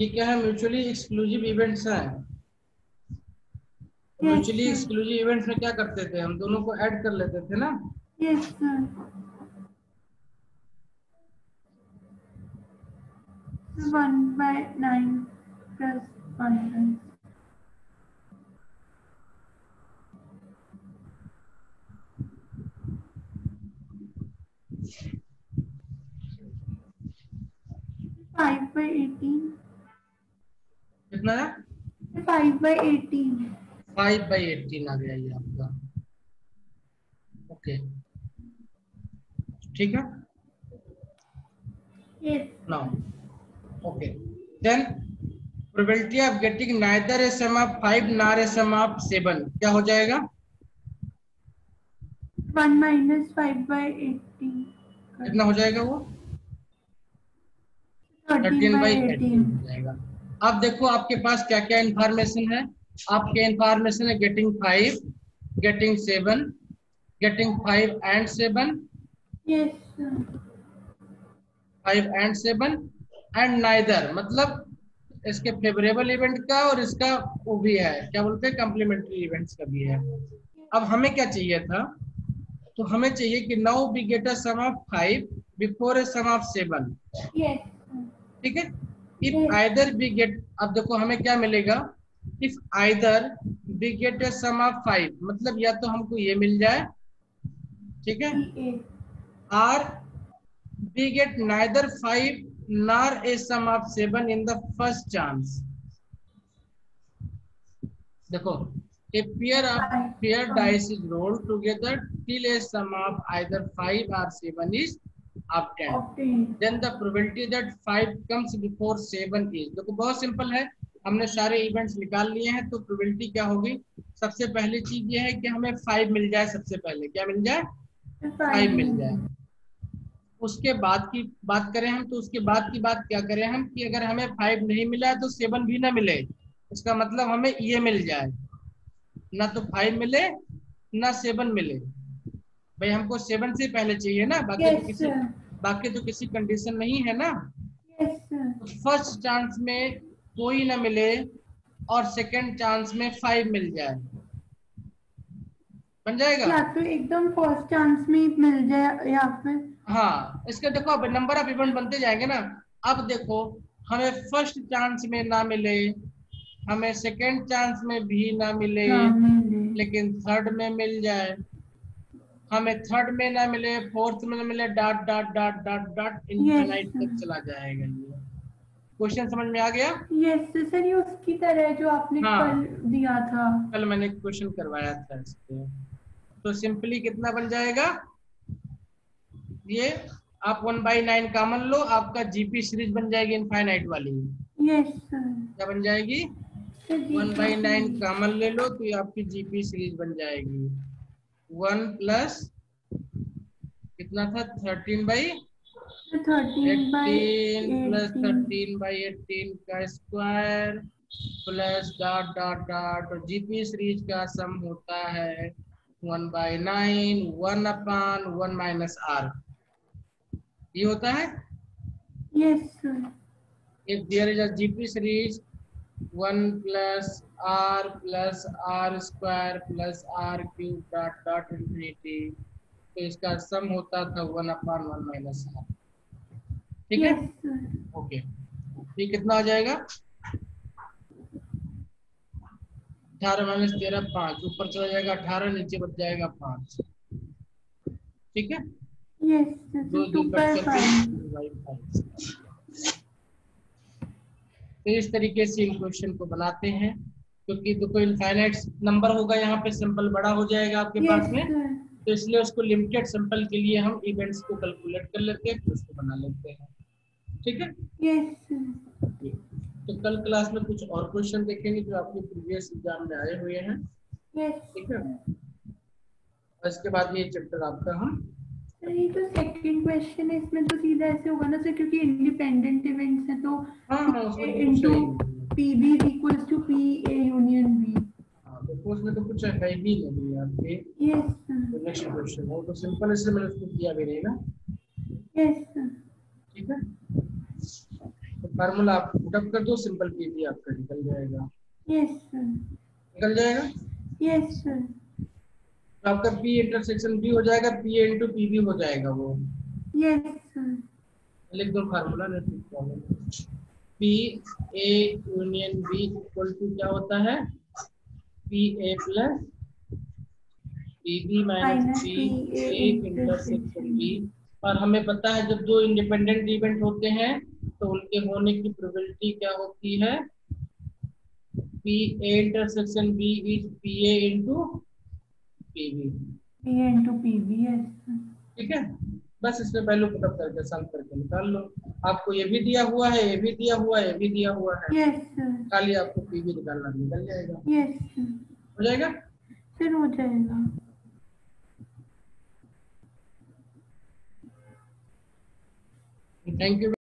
ये क्या है? म्यूचुअली एक्सक्लूसिव इवेंट्स हैं। म्यूचुअली एक्सक्लूसिव इवेंट्स में क्या करते थे? हम दोनों को ऐड कर लेते थे ना? Yes sir one by nine plus one five by eighteen कितना है? Five by eighteen five by eighteen आ गया ये आपका। ओके। ठीक है? Yes now okay then probability of getting neither a sum of five nor a sum of seven क्या हो जाएगा? One minus five by eighteen कितना हो जाएगा वो? थर्टीन बाई एटीन हो जाएगा। अब देखो आपके पास क्या क्या इंफॉर्मेशन है? आपके इंफॉर्मेशन है getting five getting seven getting five and seven five and seven and neither मतलब इसके फेवरेबल इवेंट का और इसका वो भी है। क्या बोलते हैं? कम्प्लीमेंट्री इवेंट्स का भी है। अब हमें क्या चाहिए था? तो हमें चाहिए कि now we get a sum of five before a sum of seven ठीक है? इफ़ आइदर वी गेट अब देखो हमें क्या मिलेगा? If either we get a sum of five मतलब या तो हमको ये मिल जाए ठीक है? Or we get neither five nor a sum of seven in the first chance देखो a pair of pair dice is rolled together till a sum of either five or seven is Then the probability that five comes before seven is देखो बहुत सिंपल है। हमने सारे इवेंट्स निकाल लिए हैं तो प्रोबेबिलिटी क्या होगी? सबसे पहली चीज़ ये है कि हमें 5 मिल जाए सबसे पहले। क्या मिल जाए? फाइव मिल जाए। उसके बाद की बात करें हम तो उसके बाद की बात क्या करें हम कि अगर हमें फाइव नहीं मिला है तो सेवन भी ना मिले। इसका मतलब हमें ये मिल जाए। ना तो फाइव मिले ना सेवन मिले। भाई हमको सेवन से पहले चाहिए ना? बाकी तो yes किसी बाकी तो किसी कंडीशन नहीं है ना? फ़र्स्ट yes फ़र्स्ट चांस में कोई ना मिले और सेकंड चांस में फाइव मिल जाए। बन जाएगा? या तो एकदम फ़र्स्ट चांस में मिल जाए या फिर हाँ इसके देखो अब नंबर ऑफ़ इवेंट बनते जाएँगे ना। अब देखो हमें फ़र्स्ट चांस में ना मिले हमें सेकंड चांस में भी ना मिले लेकिन थर्ड में मिल जाए। हमें थर्ड में ना मिले फोर्थ में ना मिले dot dot dot dot dot infinite तक चला जाएगा ये। क्वेश्चन समझ में आ गया? यस सर ये उसकी तरह है जो आपने हाँ। कल दिया था। कल मैंने क्वेश्चन करवाया था इस पे तो सिंपली कितना बन जाएगा? ये आप वन बाई नाइन कॉमन लो आपका जीपी सीरीज़ बन जाएगी इनफाइनाइट वाली। यस सर क्या बन जाएगी? वन बाई नाइन कॉमन ले लो तो ये आपकी जीपी सीरीज़ बन जाएगी। वन प्लस कितना था? Thirteen by plus thirteen by eighteen का square plus dot dot dot और जीपी सीरीज़ का सम होता है one by nine one upon one minus r ये होता है? Yes sir if there is a GP series 1 plus r plus r square plus r cube dot dot तो इसका सम होता था one upon one minus r ठीक है? ओके ये कितना आ जाएगा? अठारह माइनस तेरह पाँच। ऊपर चला जाएगा अठारह नीचे बच जाएगा पाँच। ठीक है? यस दो दो कट करके तो इस तरीके से इन क्वेश्चन को बनाते हैं क्योंकि देखो इनफाइनाइट नंबर होगा यहाँ पे सिंपल बड़ा हो जाएगा आपके यस पास में। तो इसलिए उसको लिमिटेड सिंपल के लिए हम इवेंट्स को कैलकुलेट कर लेते हैं फिर उसको बना लेते हैं। ठीक है? यस सर तो कल क्लास में कुछ और क्वेश्चन देखेंगे जो आपके प्रीवियस एग्ज़ाम में आए हुए हैं। यस ठीक है? और इसके बाद ये चैप्टर आपका हम ये तो सेकंड क्वेश्चन है इसमें तो सीधा ऐसे होगा ना सर क्योंकि इंडिपेंडेंट इवेंट्स है तो हाँ हाँ तो कुछ इनटू नहीं। Equals to P A union B हाँ, देखो उसमें तो कुछ है ही नहीं आपके यस सर नेक्स्ट क्वेश्चन है। तो सिंपल इसलिए मैंने उसको किया भी नहीं ना। यस सर ठीक है? फार्मूला आप पुटअप कर दो सिंपल पी भी आपका निकल जाएगा। यस सर निकल जाएगा? यस सर तो आपका पी इंटरसेक्शन बी हो जाएगा पी इंटू पी भी हो जाएगा वो। यस सर लिख दो फार्मूला नहीं P A union B equal to क्या होता है? P A plus P B minus P A intersection B और हमें पता है जब दो इंडिपेंडेंट इवेंट होते हैं तो उनके होने की प्रोबेबिलिटी क्या होती है? P A intersection B is P A into P B P into P B sir ठीक है? बस इसमें वैल्यू पुटअप करके सॉल्व करके निकाल लो। आपको ये भी दिया हुआ है ये भी दिया हुआ है ये भी दिया हुआ है। यस सर खाली आपको पी भी निकालना निकल जाएगा। यस हो जाएगा? सर हो जाएगा। Thank you